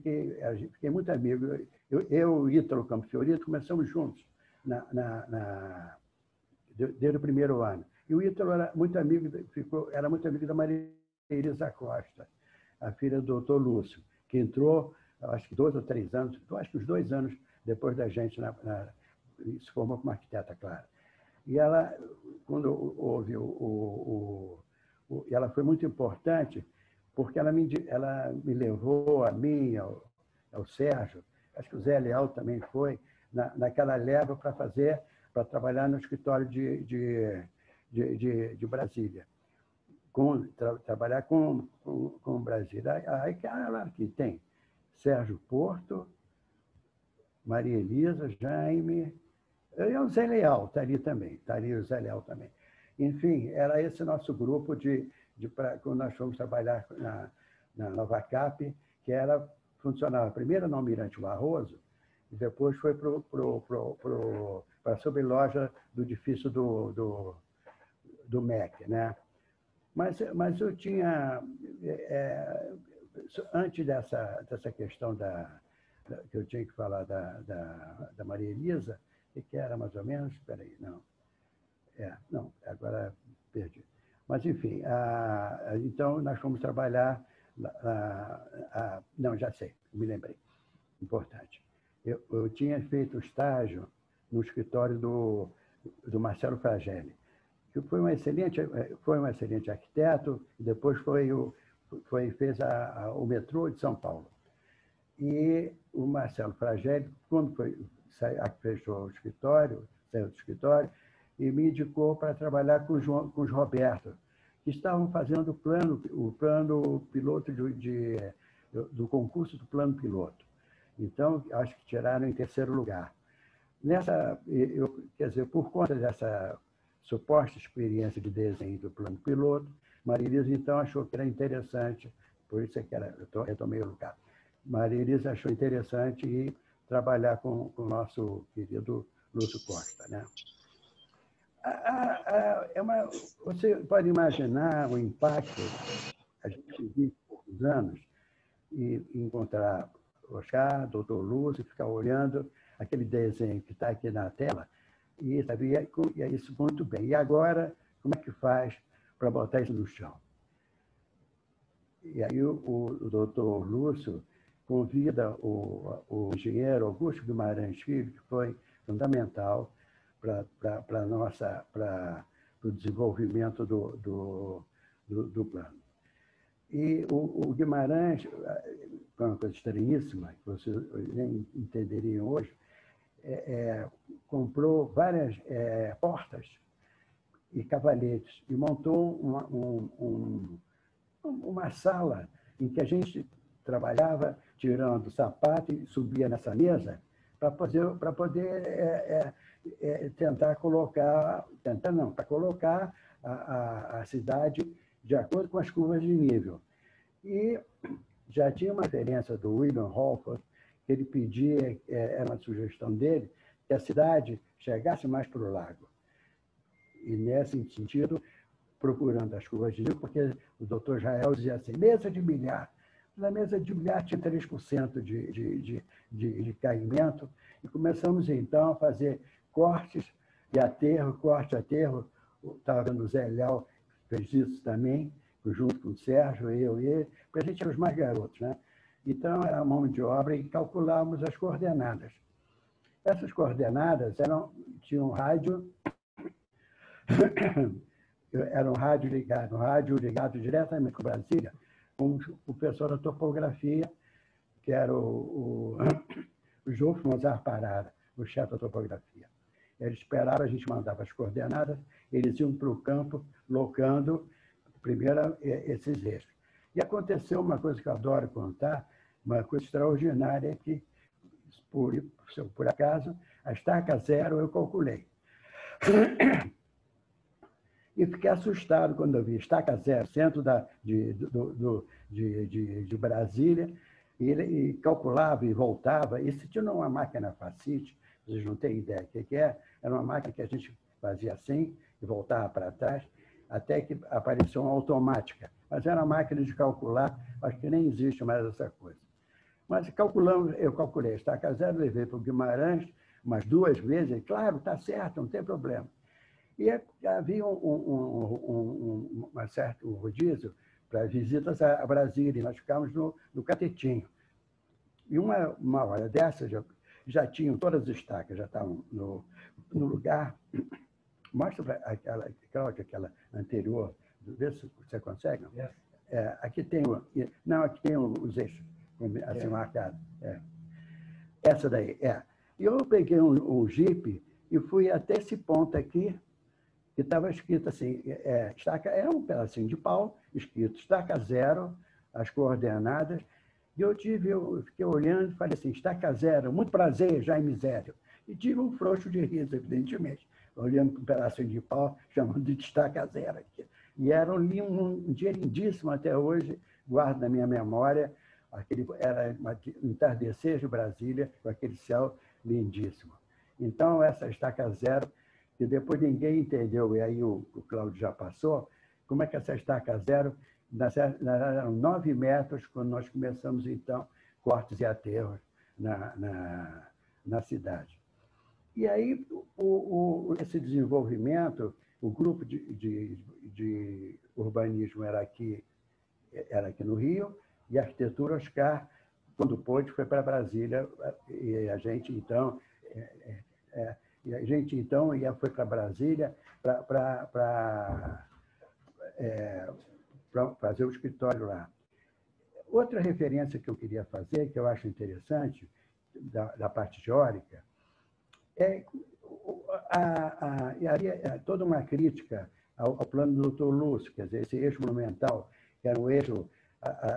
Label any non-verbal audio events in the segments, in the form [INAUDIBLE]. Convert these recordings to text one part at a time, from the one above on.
fiquei, fiquei muito amigo. Eu, eu Ítalo Campos Fiorito começamos juntos na, na, na, desde o primeiro ano. E o Ítalo era muito amigo, ficou, era muito amigo da Maria Elisa Costa, a filha do doutor Lúcio, que entrou, acho que dois ou três anos, acho que uns dois anos depois da gente, na, na, se formou como arquiteta, claro. E ela, quando houve o, o, o, ela foi muito importante porque ela me, ela me levou a mim, ao, ao Sérgio, acho que o Zé Leal também foi, na, naquela leva para fazer, para trabalhar no escritório de, de, de, de, de Brasília. Com, tra, trabalhar com, com, com Brasília. Aí, aqui tem Sérgio Porto, Maria Elisa, Jaime, e o Zé Leal está ali também, está ali o Zé Leal também. Enfim, era esse nosso grupo de, de pra, quando nós fomos trabalhar na, na Nova Cap, que era funcionava primeiro no Almirante Barroso, e depois foi para a sobreloja do edifício do, do, do MEC. Né? Mas, mas eu tinha, é, antes dessa, dessa questão da, da, que eu tinha que falar da, da, da Maria Elisa, o que era mais ou menos? Espera aí, não. É, não, agora perdi. Mas, enfim, a, a, então nós fomos trabalhar. A, não, já sei, me lembrei. Importante. Eu, eu tinha feito estágio no escritório do, do Marcelo Fragelli, que foi um excelente, foi um excelente arquiteto, e depois foi o, foi, fez a, a, o metrô de São Paulo. E o Marcelo Fragelli, quando foi, fechou o escritório, saiu do escritório, e me indicou para trabalhar com, João, com os Roberto, que estavam fazendo plano, o plano piloto de, de, do concurso do plano piloto. Então, acho que tiraram em terceiro lugar. Nessa, eu, quer dizer, por conta dessa suposta experiência de desenho do plano piloto, Maria Elisa, então, achou que era interessante, por isso é que era, eu tomei o lugar. Maria Elisa achou interessante e trabalhar com, com o nosso querido Lúcio Costa. Né? É uma, você pode imaginar o impacto, a gente vive por anos, e encontrar Oscar, doutor Lúcio, ficar olhando aquele desenho que está aqui na tela, e sabia e é isso muito bem. E agora, como é que faz para botar isso no chão? E aí o, o doutor Lúcio convida o, o engenheiro Augusto Guimarães Filho, que foi fundamental para o desenvolvimento do, do, do, do, plano. E o, o Guimarães, é uma coisa estranhíssima, que vocês nem entenderiam hoje, é, é, comprou várias é, portas e cavaletes e montou uma, um, um, uma sala em que a gente trabalhava tirando sapato e subia nessa mesa para poder, para poder é, é, tentar colocar, tentar não, para colocar a, a, a, cidade de acordo com as curvas de nível. E já tinha uma referência do William Holford, que ele pedia, é, era uma sugestão dele, que a cidade chegasse mais para o lago. E, nesse sentido, procurando as curvas de nível, porque o doutor Jael dizia assim, mesa de bilhar, na mesa de bilhar tinha 3% de, de, de, de, de caimento, e começamos então a fazer cortes de aterro, corte aterro. Estava vendo o Zé Léo fez isso também, junto com o Sérgio, eu e ele, porque a gente era os mais garotos, né? Então, era mão de obra e calculávamos as coordenadas. Essas coordenadas eram, tinham um rádio, [COUGHS] era um rádio ligado, um rádio ligado diretamente com Brasília, com o professor da topografia, que era o, o, [COUGHS] o Mozart Parada, o chefe da topografia. Ele esperava, a gente mandava as coordenadas, eles iam para o campo, locando primeiro esses eixos. E aconteceu uma coisa que eu adoro contar, uma coisa extraordinária que, por, por acaso, a estaca zero eu calculei. E fiquei assustado quando eu vi estaca zero, centro da, de, do, do, de, de, de Brasília, e e calculava e voltava. E se tinha uma máquina facite, vocês não têm ideia o que é, era uma máquina que a gente fazia assim e voltava para trás, até que apareceu uma automática. Mas era uma máquina de calcular, acho que nem existe mais essa coisa. Mas calculamos, eu calculei estaca zero, levei para o Guimarães umas duas vezes, e, claro, está certo, não tem problema. E havia um, um, um, um certo rodízio para visitas a Brasília, e nós ficávamos no, no Catetinho. E uma, uma hora dessa, já, já tinham todas as estacas, já estavam no, no lugar. Mostra para aquela, Cláudia, aquela anterior, vê se você consegue. Não? É, aqui tem, não, aqui tem os eixos assim, marcados. É. Essa daí, é. E eu peguei um, um Jeep e fui até esse ponto aqui, que estava escrito assim, é, estaca, é um pedacinho de pau, escrito estaca zero, as coordenadas, e eu tive, eu fiquei olhando e falei assim, estaca zero, muito prazer, Jaime Zério. E tive um frouxo de riso, evidentemente, olhando para um pedacinho de pau, chamando de estaca zero. E era um, um dia lindíssimo até hoje, guardo na minha memória, aquele, era um entardecer de Brasília, com aquele céu lindíssimo. Então, essa estaca zero, que depois ninguém entendeu, e aí o, o Cláudio já passou, como é que essa estaca zero, nós eram nove metros quando nós começamos, então, cortes e aterros na, na, na cidade. E aí, o, o, esse desenvolvimento, o grupo de, de, de, urbanismo era aqui, era aqui no Rio, e a arquitetura Oscar, quando pôde, foi para Brasília, e a gente, então, é, é, é e a gente, então, ia, foi para Brasília para é, fazer o escritório lá. Outra referência que eu queria fazer, que eu acho interessante, da, da parte teórica, é a, a, a, toda uma crítica ao, ao plano do Dr. Lúcio, quer dizer, esse eixo monumental, que era um eixo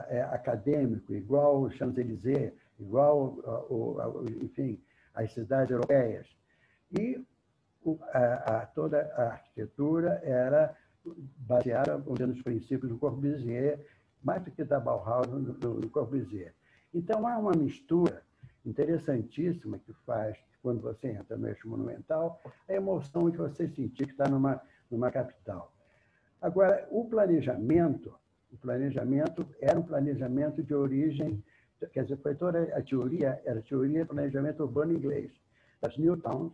é, acadêmico, igual o Champs-Élysées, igual, enfim, as cidades europeias. E a, a, toda a arquitetura era baseada nos princípios do Corbusier, mais do que da Bauhaus no Corbusier. Então, há uma mistura interessantíssima que faz, quando você entra no eixo monumental, a emoção de você sentir que está numa, numa capital. Agora, o planejamento, o planejamento era um planejamento de origem, quer dizer, foi toda a teoria, era a teoria de planejamento urbano inglês, das New Towns,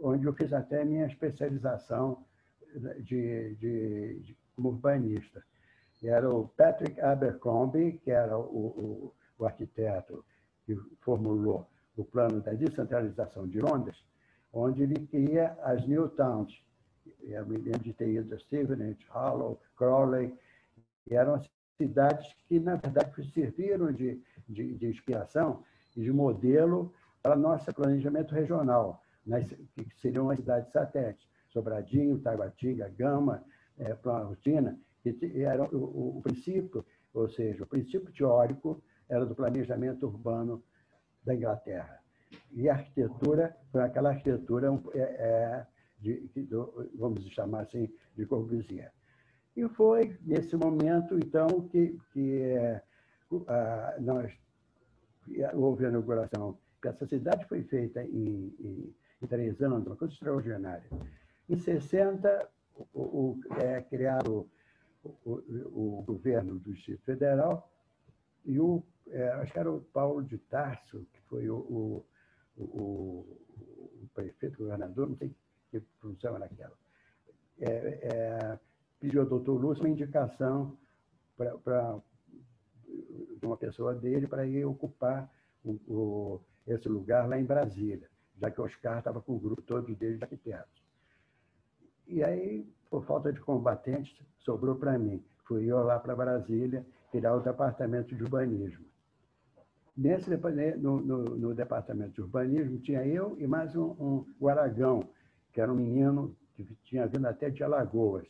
onde eu fiz até minha especialização de, de, de como urbanista. Era o Patrick Abercrombie, que era o, o, o arquiteto que formulou o plano da descentralização de Londres, onde ele cria as New Towns. Eu me lembro de ter ido a Stevenage, Harlow, Crawley, e eram cidades que, na verdade, serviram de, de, de inspiração e de modelo para nosso planejamento regional, nas, que seriam as cidades satélites, Sobradinho, Taguatinga, Gama, é, Planaltina, que era o, o, princípio, ou seja, o princípio teórico era do planejamento urbano da Inglaterra. E a arquitetura foi aquela arquitetura é, é, de, de, vamos chamar assim, de Corbusier. E foi nesse momento, então, que, que é, nós, houve a inauguração. Essa cidade foi feita em, em, em três anos, uma coisa extraordinária. Em 60, o, o, é criado o, o, governo do Distrito Federal e o, é, acho que era o Paulo de Tarso, foi o, o, o prefeito, governador, não sei que função era aquela. É, é, pediu ao doutor Lúcio uma indicação para uma pessoa dele para ir ocupar o, o, esse lugar lá em Brasília, já que o Oscar estava com o grupo todo dele de arquitetos. E aí, por falta de combatentes, sobrou para mim. Fui eu lá para Brasília criar o departamento de urbanismo. Nesse, no, no, no, departamento de urbanismo tinha eu e mais um, um, o Aragão, que era um menino que tinha vindo até de Alagoas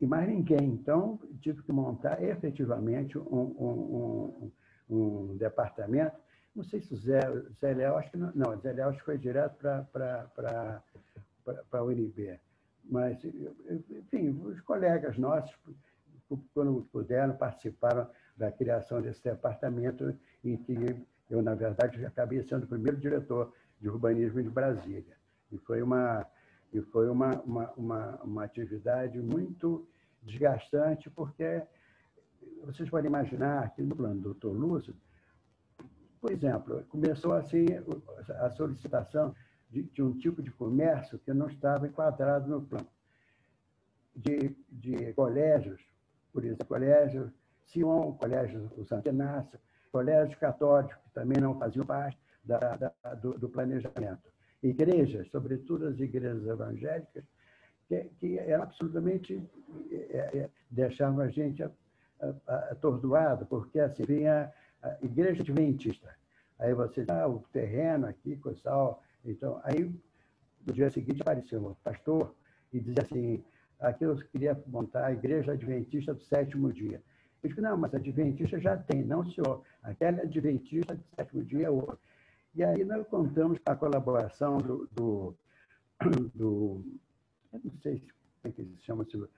e mais ninguém. Então, tive que montar efetivamente um, um, um, um departamento. Não sei se o Zé, Zé Léo, acho que não, não, Zé Léo acho que foi direto para a UNB. Mas, enfim, os colegas nossos, quando puderam, participaram da criação desse departamento, em que eu, na verdade, acabei sendo o primeiro diretor de urbanismo de Brasília. E foi uma, e foi uma, uma, uma, uma atividade muito desgastante, porque vocês podem imaginar que no plano do Dr. Lúcio, por exemplo, começou assim a solicitação de, de, um tipo de comércio que não estava enquadrado no plano. De, de colégios, por exemplo, colégio Sion, colégio Santo Inácio, colégios católicos, que também não faziam parte da, da, do, do, planejamento. Igrejas, sobretudo as igrejas evangélicas, que, que eram absolutamente é, é, deixavam a gente atordoado, porque assim vinha a igreja adventista. Aí você dá o terreno aqui, coisal. Então, aí no dia seguinte apareceu um pastor e dizia assim: aqui eu queria montar a igreja adventista do sétimo dia. Eu digo, não, mas adventista já tem, não, senhor. Aquela adventista do sétimo dia é. E aí nós contamos com a colaboração do, do, [CLEARS THROAT] do eu não sei como é que se chama, se, o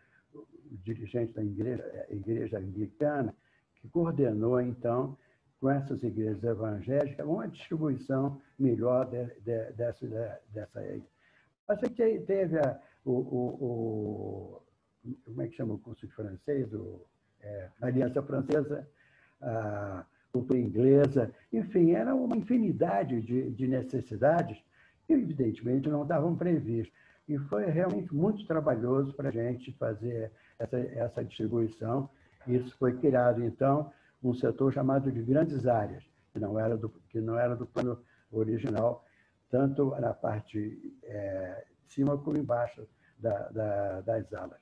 dirigente da igreja, é, igreja anglicana, que coordenou, então, com essas igrejas evangélicas, uma distribuição melhor de, de, dessa, de, dessa aí. Mas aí teve a, o, o, o, como é que chama o curso de francês? O, é, a Aliança Francesa, a cultura inglesa, enfim, era uma infinidade de, de necessidades que, evidentemente, não estavam previstas. E foi realmente muito trabalhoso para a gente fazer essa, essa distribuição. Isso foi criado, então, um setor chamado de grandes áreas, que não era do, que não era do plano original, tanto na parte é, de cima como embaixo da, da, das alas.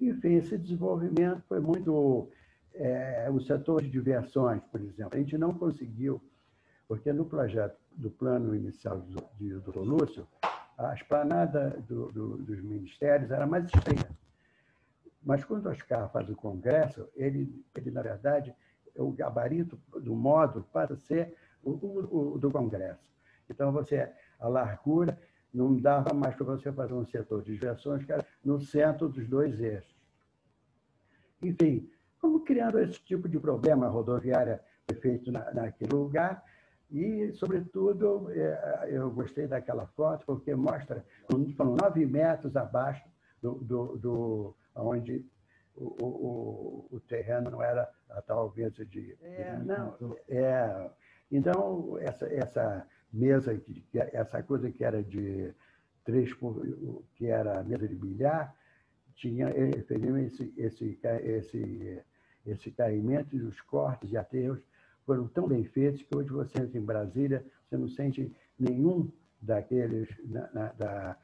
Enfim, esse desenvolvimento foi muito. É, o setor de diversões, por exemplo, a gente não conseguiu, porque no projeto do plano inicial do, do Lúcio, a esplanada do, do, dos ministérios era mais estreita. Mas quando o Oscar faz o congresso, ele, ele na verdade, o gabarito do módulo passa a ser o, o, o do Congresso. Então, você, a largura não dava mais para você fazer um setor de diversões que era no centro dos dois eixos. Enfim, como criando esse tipo de problema, a rodoviária foi feita na, naquele lugar, e, sobretudo, é, eu gostei daquela foto, porque mostra, foram nove metros abaixo do, do, do onde o, o, o, terreno não era a tal mesa de. É, não, é, então, essa, essa mesa, essa coisa que era de três, que era mesa de bilhar, tinha esse, esse, esse, esse caimento e os cortes e aterros foram tão bem feitos que hoje você entra em Brasília, você não sente nenhum daqueles na, na, da,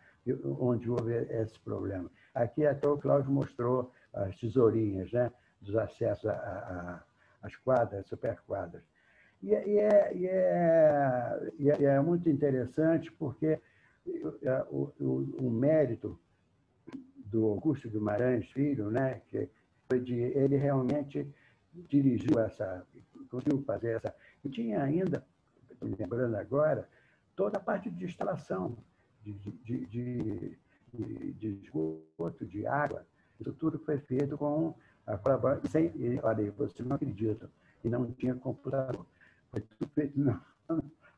onde houve esse problema. Aqui até o Cláudio mostrou as tesourinhas, né? dos acessos às quadras, superquadras. E, é, e, é, e, é, e, é, é muito interessante porque é, o, o, o, mérito do Augusto Guimarães Filho, né? que de, ele realmente dirigiu essa, conseguiu fazer essa. E tinha ainda, me lembrando agora, toda a parte de instalação de, de, de, de, de esgoto, de água, isso tudo foi feito com a colaboração. E, olha, você não acredita, e não tinha computador. Foi tudo feito na,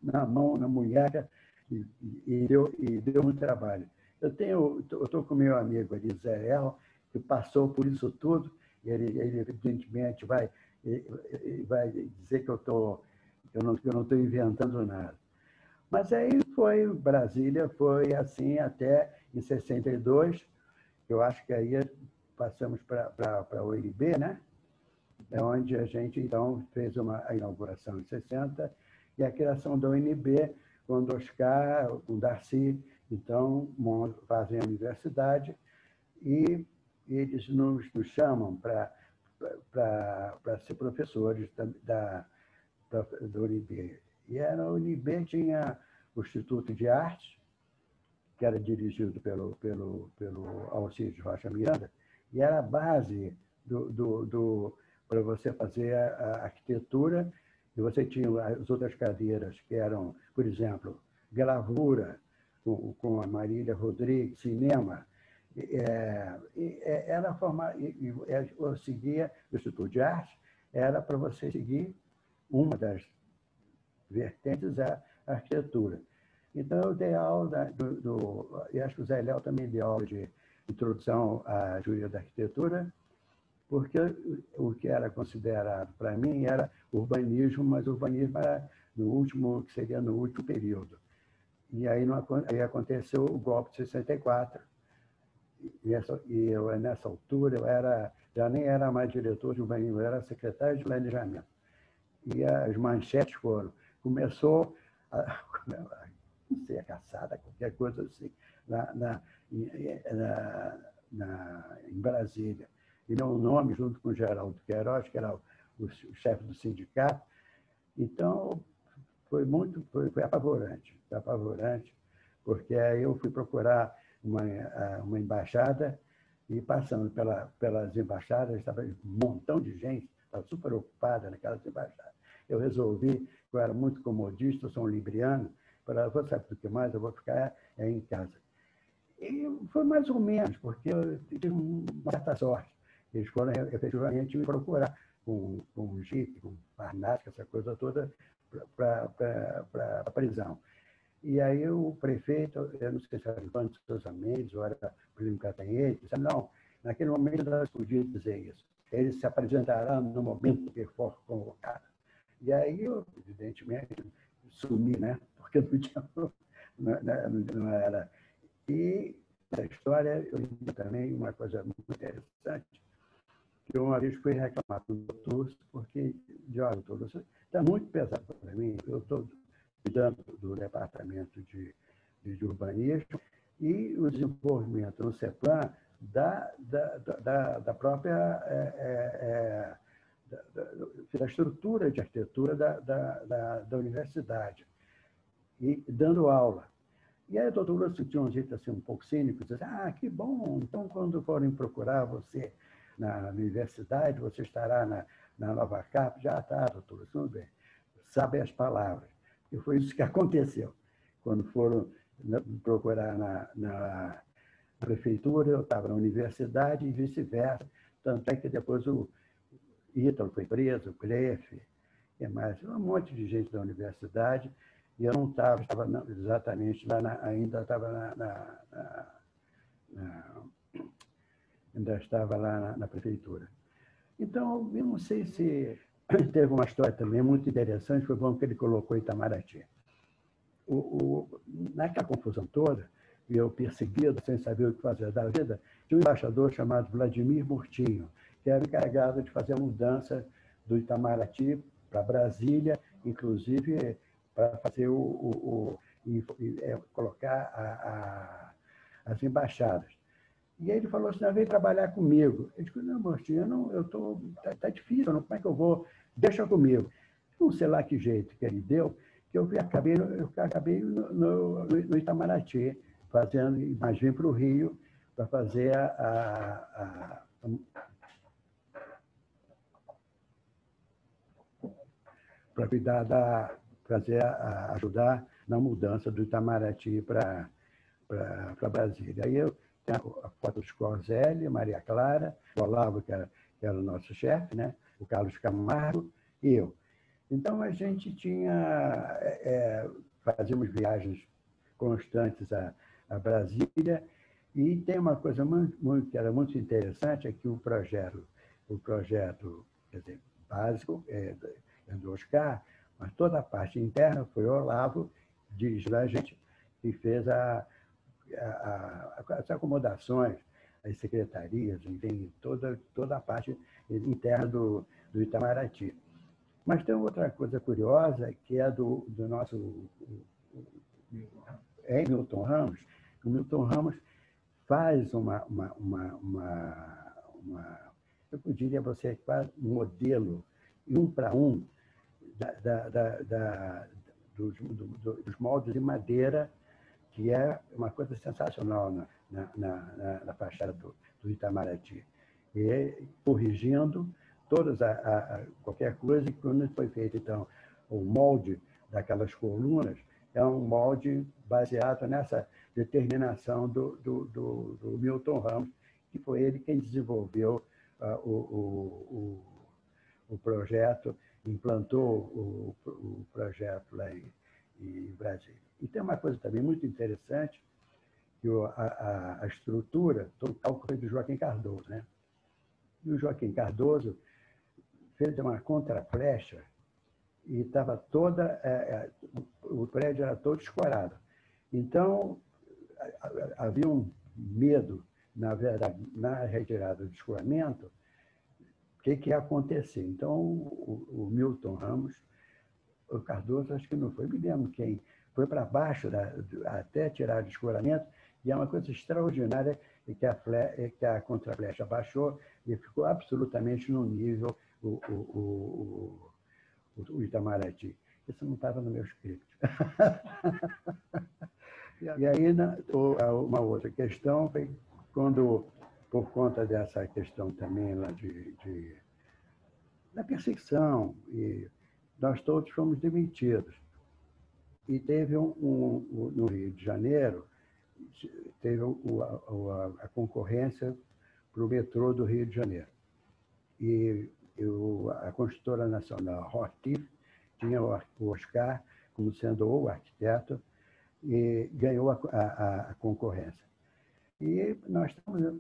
na mão, na mulher, e, e, deu, e deu muito trabalho. Eu tenho, estou com meu amigo ali, Zé El, que passou por isso tudo, e ele, ele evidentemente vai, vai dizer que eu tô, eu não eu não estou inventando nada. Mas aí foi Brasília, foi assim até em 62, eu acho que aí passamos para a OIB, né? É onde a gente, então, fez uma, a inauguração em 60 e a criação da UNB, quando Oscar, o Darcy, então, fazem a universidade e eles nos, nos chamam para ser professores da, da, da UNB. E era, a UNB tinha o Instituto de Arte, que era dirigido pelo, pelo, pelo Alcides Rocha Miranda, e era a base do, do, do para você fazer a, arquitetura, e você tinha as outras cadeiras, que eram, por exemplo, gravura, com, com a Marília Rodrigues, cinema, é, é, era formar, é, eu seguia o Instituto de Arte, era para você seguir uma das vertentes a arquitetura. Então, eu dei aula do, do e acho que o Zé Léo também deu aula de introdução à teoria da arquitetura, porque o que era considerado para mim era urbanismo, mas urbanismo era no último, que seria no último período. E aí, não, aí aconteceu o golpe de 64. E, essa, e eu, nessa altura, eu era, já nem era mais diretor de urbanismo, eu era secretário de planejamento. E as manchetes foram, começou, a, [LAUGHS] não sei, a caçada, qualquer coisa assim, na, na, na, na, em Brasília. E meu nome, junto com o Geraldo Queiroz, que era o, o chefe do sindicato. Então, foi muito, foi, foi apavorante, foi apavorante, porque aí eu fui procurar uma, uma embaixada e passando pela, pelas embaixadas, estava um montão de gente, estava super ocupada naquelas embaixadas. Eu resolvi, eu era muito comodista, sou um libriano, para você sabe do que mais, eu vou ficar é, em casa. E foi mais ou menos, porque eu tive uma certa sorte. Eles foram efetivamente me procurar com, com um jipe, com farnática, essa coisa toda, para a prisão. E aí o prefeito, eu não sei se era Antônio Sousa Mendes ou era Primo Catanhete, disse, não, naquele momento nós podíamos dizer isso. Ele se apresentará no momento que for convocado. E aí eu, evidentemente, sumi, né? Porque não tinha... [LAUGHS] Não, não era... E a história, eu li também uma coisa muito interessante, que uma vez fui reclamar com o doutor, porque, de olha, doutor, está muito pesado para mim, eu estou cuidando do departamento de, de urbanismo e o desenvolvimento no CEPLAN da, da, da, da própria é, é, é da, da, estrutura de arquitetura da, da, da, da, universidade e dando aula. E aí a doutora sentiu um jeito assim um pouco cínico, disse, ah, que bom, então quando forem procurar você na universidade, você estará na, na Nova Cap, já está, doutora, tudo bem. Sabe as palavras. E foi isso que aconteceu. Quando foram procurar na, na prefeitura, eu estava na universidade e vice-versa. Tanto é que depois o Ítalo foi preso, o Clefe, e mais um monte de gente da universidade, e eu não estava, estava exatamente lá, na, ainda estava na, na, na ainda estava lá na, na, prefeitura. Então, eu não sei se [CLEARS THROAT] teve uma história também muito interessante, foi bom que ele colocou Itamaraty. O, o, naquela confusão toda, eu perseguido, sem saber o que fazer da vida, tinha um embaixador chamado Vladimir Murtinho, que era encarregado de fazer a mudança do Itamaraty para Brasília, inclusive para fazer o, o, o e, é, colocar a, a, as embaixadas. E aí ele falou assim, vem trabalhar comigo. Eu disse, não, Agostinho, eu tô, tá, tá difícil, não, como é que eu vou? Deixa comigo. Não sei lá que jeito que ele deu, que eu acabei, eu acabei no, no, no Itamaraty, fazendo, mas vim para o Rio para fazer a, a, a para cuidar da, fazer, a, ajudar na mudança do Itamaraty para Brasília. Aí eu a foto do Scorzelli, Maria Clara, o Olavo, que era, que era o nosso chefe, né? o Carlos Camargo e eu. Então, a gente tinha, é, é, fazíamos viagens constantes a, a, Brasília e tem uma coisa muito, muito, que era muito interessante, é que o projeto, o projeto dizer, básico é, é do Oscar, mas toda a parte interna foi o Olavo, dirigindo a gente, que fez a, as acomodações, as secretarias, enfim, toda, toda a parte interna do, do Itamaraty. Mas tem outra coisa curiosa, que é do, do nosso é Milton Ramos. O Milton Ramos faz uma, uma, uma, uma, uma eu diria você, quase um modelo, um para um, da, da, da, da dos, do, dos moldes de madeira que é uma coisa sensacional na, na, na, na fachada do, do, Itamaraty. E corrigindo todas a, a, a, qualquer coisa, e quando foi feito, então, o molde daquelas colunas, é um molde baseado nessa determinação do, do, do, do Milton Ramos, que foi ele quem desenvolveu uh, o, o, o, o, projeto, implantou o projeto lá em, em Brasília. E tem uma coisa também muito interessante, que a, a, a estrutura, todo o cálculo foi do Joaquim Cardoso. Né? E o Joaquim Cardoso fez uma contraflecha e estava toda, é, é, o prédio era todo escorado. Então, havia um medo, na verdade, na retirada do escoramento, o que, que ia acontecer. Então, o, o, Milton Ramos, o Cardoso, acho que não foi, me lembro quem, foi para baixo da, até tirar o escoramento, e é uma coisa extraordinária que a, fle, que a contraflecha baixou e ficou absolutamente no nível o, o, o, o Itamaraty. Isso não estava no meu script. [LAUGHS] e aí, uma outra questão foi quando, por conta dessa questão também lá de, de da perseguição, e nós todos fomos demitidos. E teve um, um, no Rio de Janeiro, teve a, a concorrência para o metrô do Rio de Janeiro. E eu, a construtora nacional Rotif tinha o Oscar como sendo o arquiteto e ganhou a, a, a concorrência. E nós estávamos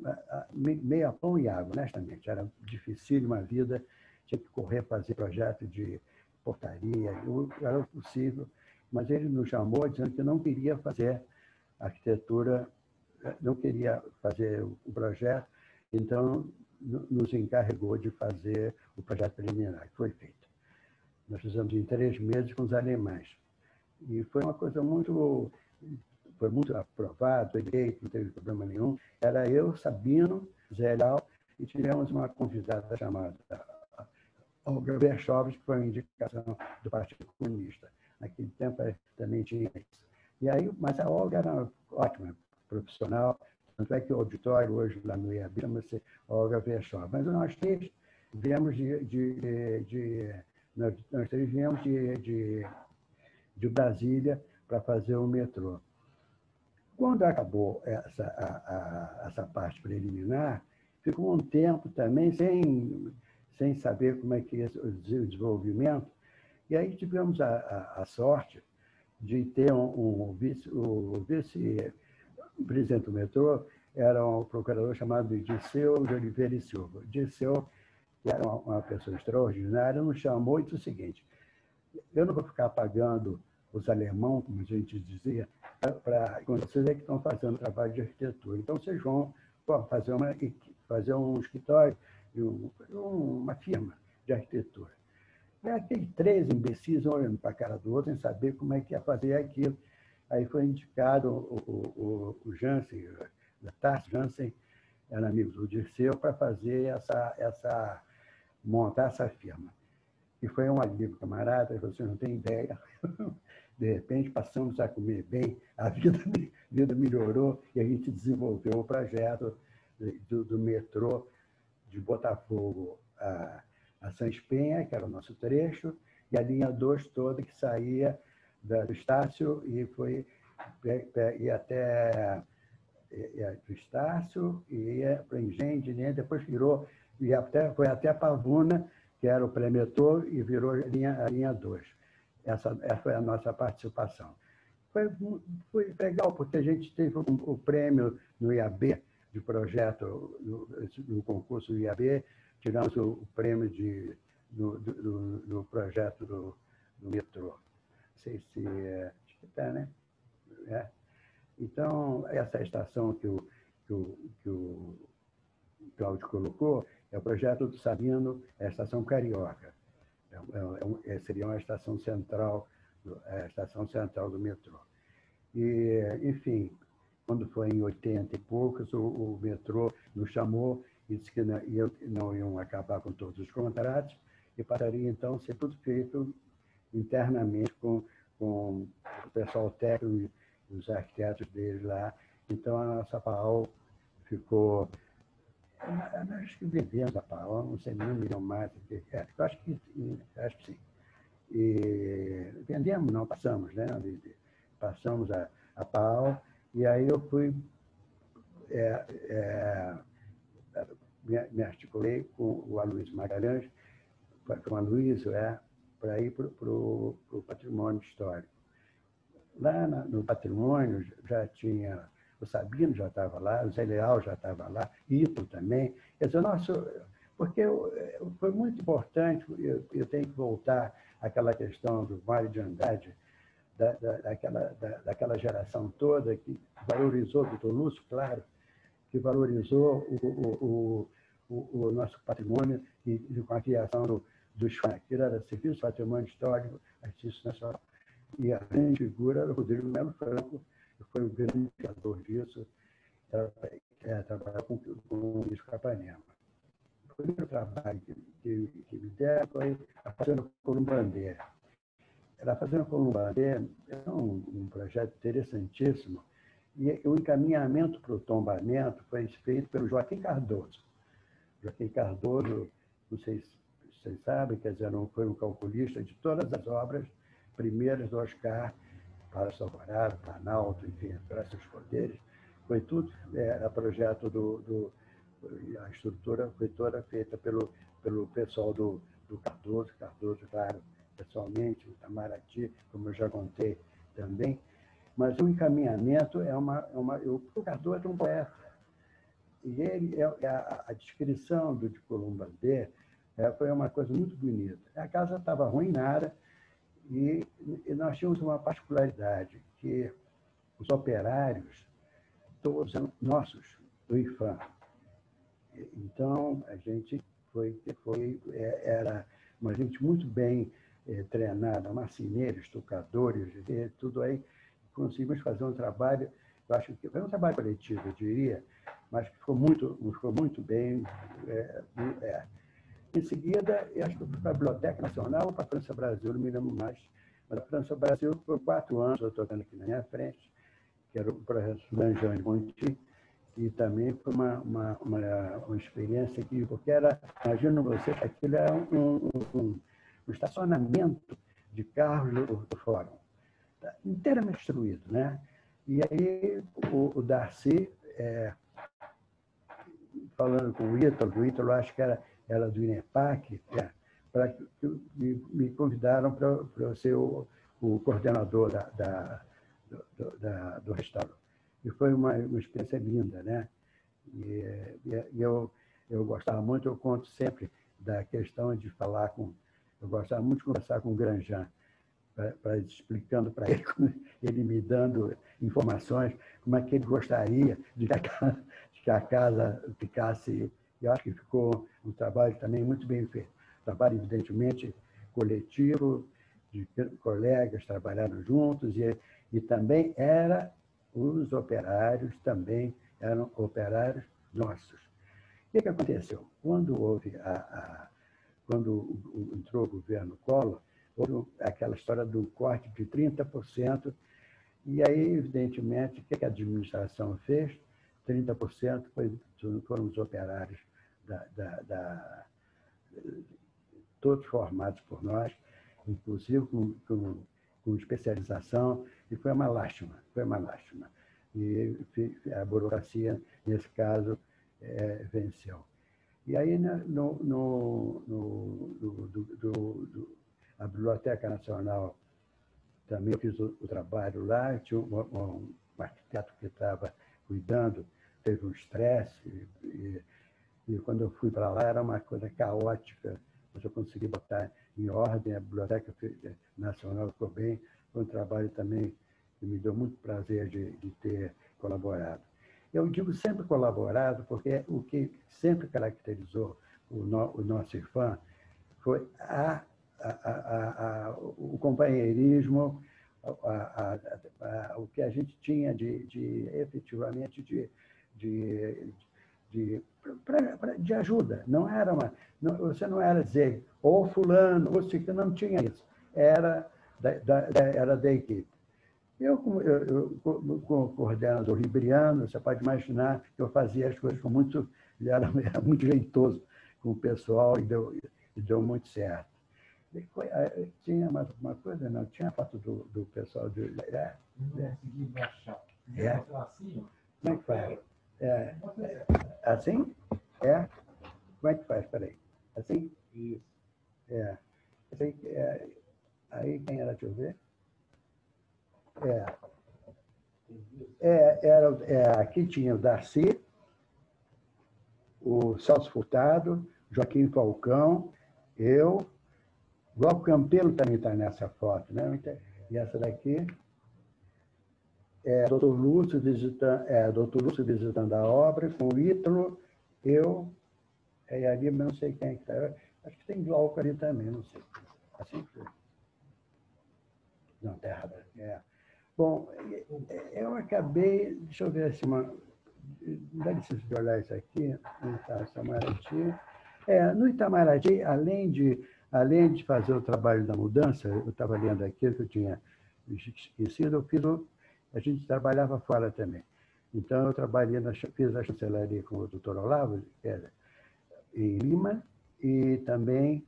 meio a pão e água, honestamente. Era difícil uma vida, tinha que correr, fazer projeto de portaria, era possível. Mas ele nos chamou dizendo que não queria fazer arquitetura, não queria fazer o projeto, então nos encarregou de fazer o projeto preliminar, que foi feito. Nós fizemos em três meses com os alemães. E foi uma coisa muito. Foi muito aprovado, eleito, não teve problema nenhum. Era eu, Sabino, Zé Leal, e tivemos uma convidada chamada Olga Berchovs, que foi uma indicação do Partido Comunista. Naquele tempo também tinha isso. E aí, mas a Olga era ótima profissional, tanto é que o auditório hoje lá no IAB chama-se Olga Verschoff. Mas nós três viemos de, de, de nós, nós três viemos de, de, de Brasília para fazer o metrô. Quando acabou essa, a, a, essa parte preliminar, ficou um tempo também sem, sem saber como é que ia o desenvolvimento. E aí tivemos a, a, a sorte de ter um, um vice, o vice-presidente do metrô, era um procurador chamado Disseu de Oliveira e Silva. Disseu, que era uma, uma pessoa extraordinária, nos chamou e disse o seguinte, eu não vou ficar pagando os alemãos, como a gente dizia, para vocês é que estão fazendo trabalho de arquitetura. Então, vocês vão pô, fazer, uma, fazer um escritório, um, uma firma de arquitetura. E aqueles três imbecis olhando para a cara do outro, sem saber como é que ia fazer aquilo. Aí foi indicado o, o, o Jansen, da Tarso Jansen, era amigo do Dirceu, para fazer essa, essa, montar essa firma. E foi um alívio, camarada, você não tem ideia. [LAUGHS] De repente, passamos a comer bem, a vida, a vida melhorou e a gente desenvolveu o projeto do, do metrô de Botafogo a a Sans Penha, que era o nosso trecho, e a linha 2 toda que saía do Estácio e foi e até ia do Estácio e ia para Engenho, né? depois virou, e até, foi até Pavuna, que era o pré-metrô, e virou a linha, linha 2. Essa, essa foi a nossa participação. Foi, foi legal, porque a gente teve o um prêmio no IAB, de projeto, no, no concurso do IAB, tiramos o, o prêmio de, do, do, do projeto do, do, metrô. Não sei se é. Acho que está, né? É. Então, essa estação que o, que o, que o Cláudio colocou é o projeto do Sabino, é a estação Carioca. É, é, é, seria uma estação central, é a estação central do metrô. E, enfim, quando foi em 80 e poucos, o, o metrô nos chamou e disse que não, iam acabar com todos os contratos e passaria, então, a ser tudo feito internamente com, com o pessoal técnico e os arquitetos deles lá. Então, a nossa PAO ficou... Nós acho que vendemos a PAO, não sei nem um milhão mais. Eu acho que, acho que sim. E vendemos, não, passamos, né? Passamos a, a PAO, e aí eu fui... É, é, me, articulei com o Aloysio Magalhães, com o Aloysio, é, para ir para o patrimônio histórico. Lá na, no patrimônio já tinha, o Sabino já estava lá, o Zé Leal já estava lá, Ito também. Quer dizer, nosso, porque eu, foi muito importante, eu, eu tenho que voltar aquela questão do Mário de Andrade, da, da, daquela, da, daquela geração toda que valorizou, do Lúcio, claro, que valorizou o, o, o, o nosso patrimônio e, e, com a criação do, dos FAC, que era Serviço Patrimônio Histórico, Artístico Nacional. E a grande figura era o Rodrigo Melo Franco, que foi o grande criador disso, é, trabalhar com, com o Luiz Capanema. O primeiro trabalho que, que, que me deram foi a Fazenda Columbandeira. A Fazenda Columbandeira é um, um projeto interessantíssimo, e o encaminhamento para o tombamento foi feito pelo Joaquim Cardoso. Joaquim Cardoso, não sei se vocês sabem, quer dizer, não foi um calculista de todas as obras primeiras do Oscar, para Alvorada, Planalto, enfim, para esses poderes. Foi tudo, era projeto do, do, A estrutura foi toda feita pelo, pelo pessoal do, do Cardoso, Cardoso, claro, pessoalmente, Itamaraty, como eu já contei também. Mas o encaminhamento é uma. É uma o Cardoso é um poeta. E ele, é, é a, a descrição do de Columbandê é, foi uma coisa muito bonita. A casa estava arruinada e, e nós tínhamos uma particularidade, que os operários, todos eram nossos, do IFAM. Então, a gente foi, foi é, era uma gente muito bem é, treinada, marceneiros, estucadores, tudo aí. Conseguimos fazer um trabalho, eu acho que foi um trabalho coletivo, eu diria, mas ficou muito, ficou muito bem. É, é. Em seguida, acho que fui para a Biblioteca Nacional ou para a França Brasil, não me lembro mais. Mas a França Brasil, por quatro anos, eu estou vendo aqui na minha frente, que era o projeto Lanjane Monti, e também foi uma, uma, uma, uma, experiência que, porque era, imagina você aquilo era um, um, um, um estacionamento de carros do, do fórum, inteiramente destruído, né? E aí o, o Darcy, é, falando com o Ítalo, o Ítalo acho que era, era do INEPAC, é, para me, me convidaram para, ser o, o coordenador da, da, do, da, do restauro. E foi uma, uma experiência linda, né? E, e, eu, eu gostava muito, eu conto sempre da questão de falar com. Eu gostava muito de conversar com o Granjan, para explicando para ele, ele me dando informações, como é que ele gostaria de que a casa, que a casa ficasse. Eu acho que ficou um trabalho também muito bem feito trabalho, evidentemente, coletivo, de colegas trabalhando juntos, e, e também era os operários, também eram operários nossos. O que, que aconteceu? Quando houve a, a quando entrou o governo Collor, houve aquela história do corte de 30%, e aí, evidentemente, o que a administração fez? 30% foi, foram os operários da, da, da, todos formados por nós, inclusive com, com, com especialização, e foi uma lástima, foi uma lástima. E a burocracia, nesse caso, é, venceu. E aí, né, no, no, no, do, do, do, a Biblioteca Nacional, também eu fiz o, o trabalho lá, tinha um, um, um arquiteto que estava cuidando, teve um estresse, e, e, quando eu fui para lá era uma coisa caótica, mas eu consegui botar em ordem, a Biblioteca Nacional ficou bem, foi um trabalho também que me deu muito prazer de, de ter colaborado. Eu digo sempre colaborado, porque o que sempre caracterizou o, no, o nosso IFAM foi a, a, a, o companheirismo, o que a gente tinha de, de efetivamente de, de, de, pra, pra, de ajuda. Não era uma, não, você não era dizer ou fulano, ou ciclano, não tinha isso. Era da, da, era da equipe. Eu, eu, eu como coordenador ribriano, você pode imaginar que eu fazia as coisas com muito, era, [LAUGHS] era muito jeitoso com o pessoal e deu, e deu muito certo. Eh, tinha mais alguma coisa? Não, tinha a foto do, do pessoal do. É, não é. consegui baixar. É. Assim, Como é que faz? É. Assim? É? Como é que faz? Peraí. Assim? Isso. É. Aí, é, aí quem era? Deixa eu ver. É. É, era, é, aqui tinha o Darcy, o Celso Furtado, Joaquim Falcão, eu, Glauco Campelo também está nessa foto, né? E essa daqui é Dr. Lúcio visitando, é, Dr. Lúcio visitando a obra com o Ítalo, eu, é ali, mas não sei quem é está. Acho que tem Glauco ali também, não sei. Assim foi. Não, Terra. É. Bom, eu acabei, deixa eu ver assim, uma, dá licença de olhar isso aqui, no Itamaraty. É, no Itamaraty, além de, além de fazer o trabalho da mudança, eu estava lendo aqui que eu tinha esquecido, eu fiz o, a gente trabalhava fora também. Então, eu trabalhei, na, fiz a chancelaria com o doutor Olavo, que era em Lima, e também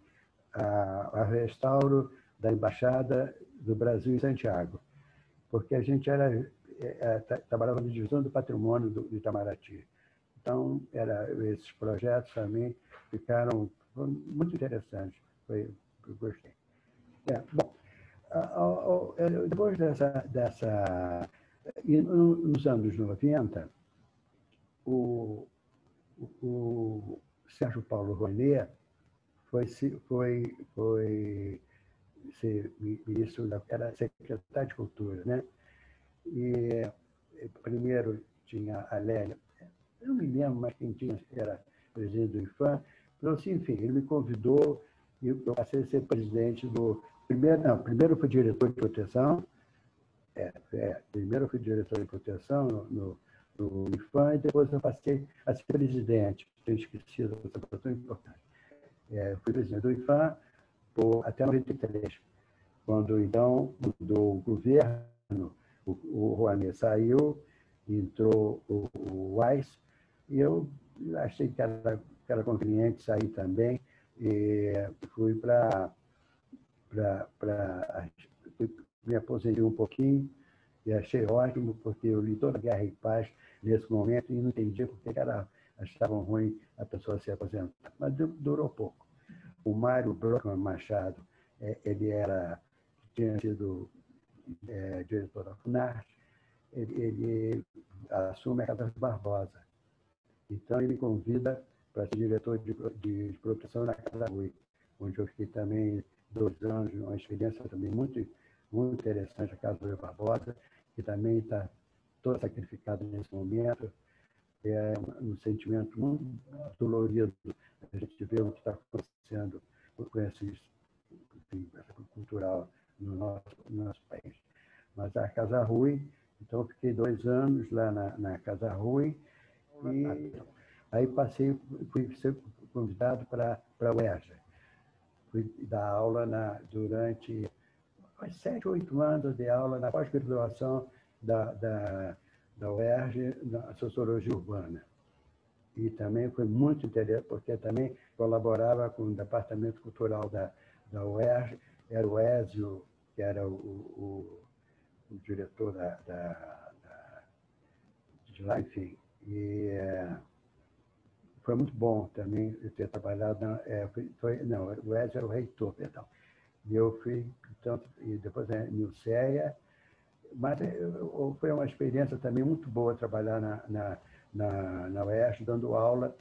a, a restauro da Embaixada do Brasil em Santiago, porque a gente era, é, trabalhava na divisão do patrimônio do, do Itamaraty. Então, era, esses projetos também ficaram muito interessantes. Foi, eu gostei. É, bom, depois dessa, dessa nos anos 90, o, o Sérgio Paulo Rouenet foi, foi, foi ser ministro, da, era secretário de Cultura, né? E primeiro tinha a Lélia, não me lembro mais quem tinha, era presidente do IFAM, então, assim, enfim, ele me convidou e eu passei a ser presidente do primeiro, não, primeiro fui diretor de proteção, é, é, primeiro fui diretor de proteção no, no, no IFAM e depois eu passei a ser presidente. Tenho esquecido essa pessoa importante. É, fui presidente do IFAM por, até 93, quando então mudou o governo, o, o Rouanet saiu, entrou o, o Weiss, e eu achei que era, que era conveniente sair também, e fui para me aposentei um pouquinho e achei ótimo, porque eu li toda a Guerra e Paz nesse momento e não entendia porque era, achavam ruim a pessoa se aposentar. Mas durou pouco. O Mário Brockman Machado, é, ele era, tinha sido é, diretor da FUNART, ele, ele assume a Casa Barbosa. Então, ele me convida para ser diretor de, de, de proteção na Casa Rui, onde eu fiquei também dois anos, uma experiência também muito muito interessante, a Casa do Barbosa, que também está toda sacrificada nesse momento. É um sentimento muito dolorido a gente vê o que está acontecendo com esse enfim, cultural no nosso, no nosso país. Mas a Casa Rui, então fiquei dois anos lá na, na Casa Rui e aí passei, fui convidado para a UERJ. Fui dar aula na, durante sete, oito anos de aula na pós-graduação da, da, da UERJ, na Sociologia Urbana. E também foi muito interessante, porque também colaborava com o Departamento Cultural da, da UERJ, era o Ézio, que era o, o, o diretor da, da, da, de lá, enfim. E é, foi muito bom também ter trabalhado, na, é, foi, não, o Ézio era o reitor, perdão. E eu fui, tanto, e depois em Nilceia, mas eh, foi uma experiência também muito boa trabalhar na, na, na, na UERJ, dando aula,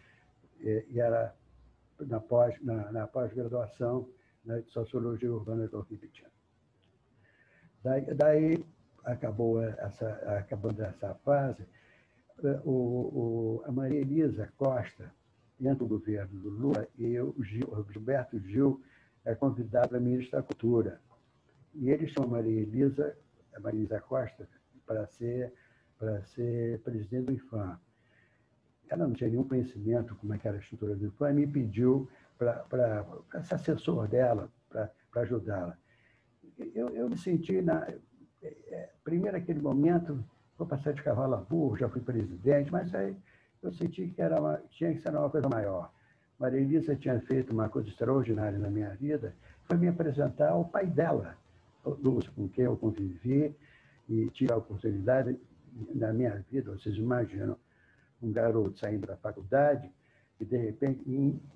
e, e era na pós-graduação, na, na pós -graduação, né, de Sociologia Urbana do Repetindo. Daí, daí acabou essa, acabando essa fase, eh, o, o, a Maria Elisa Costa, dentro do governo do Lula, e Gil, Gilberto Gil, é convidado a ministra da Cultura. E ele chamou Maria Elisa, Maria Elisa Costa, para ser, para ser presidente do IFAM. Ela não tinha nenhum conhecimento como é que era a estrutura do IFAM e me pediu para, para, para ser assessor dela, para, para ajudá-la. Eu, eu me senti, na, é, é, primeiro aquele momento, vou passar de cavalo a burro, já fui presidente, mas aí eu senti que era uma, tinha que ser uma coisa maior. Maria Elisa tinha feito uma coisa extraordinária na minha vida, foi me apresentar ao pai dela, Lúcio, com quem eu convivi e tive a oportunidade na minha vida, vocês imaginam, um garoto saindo da faculdade e, de repente,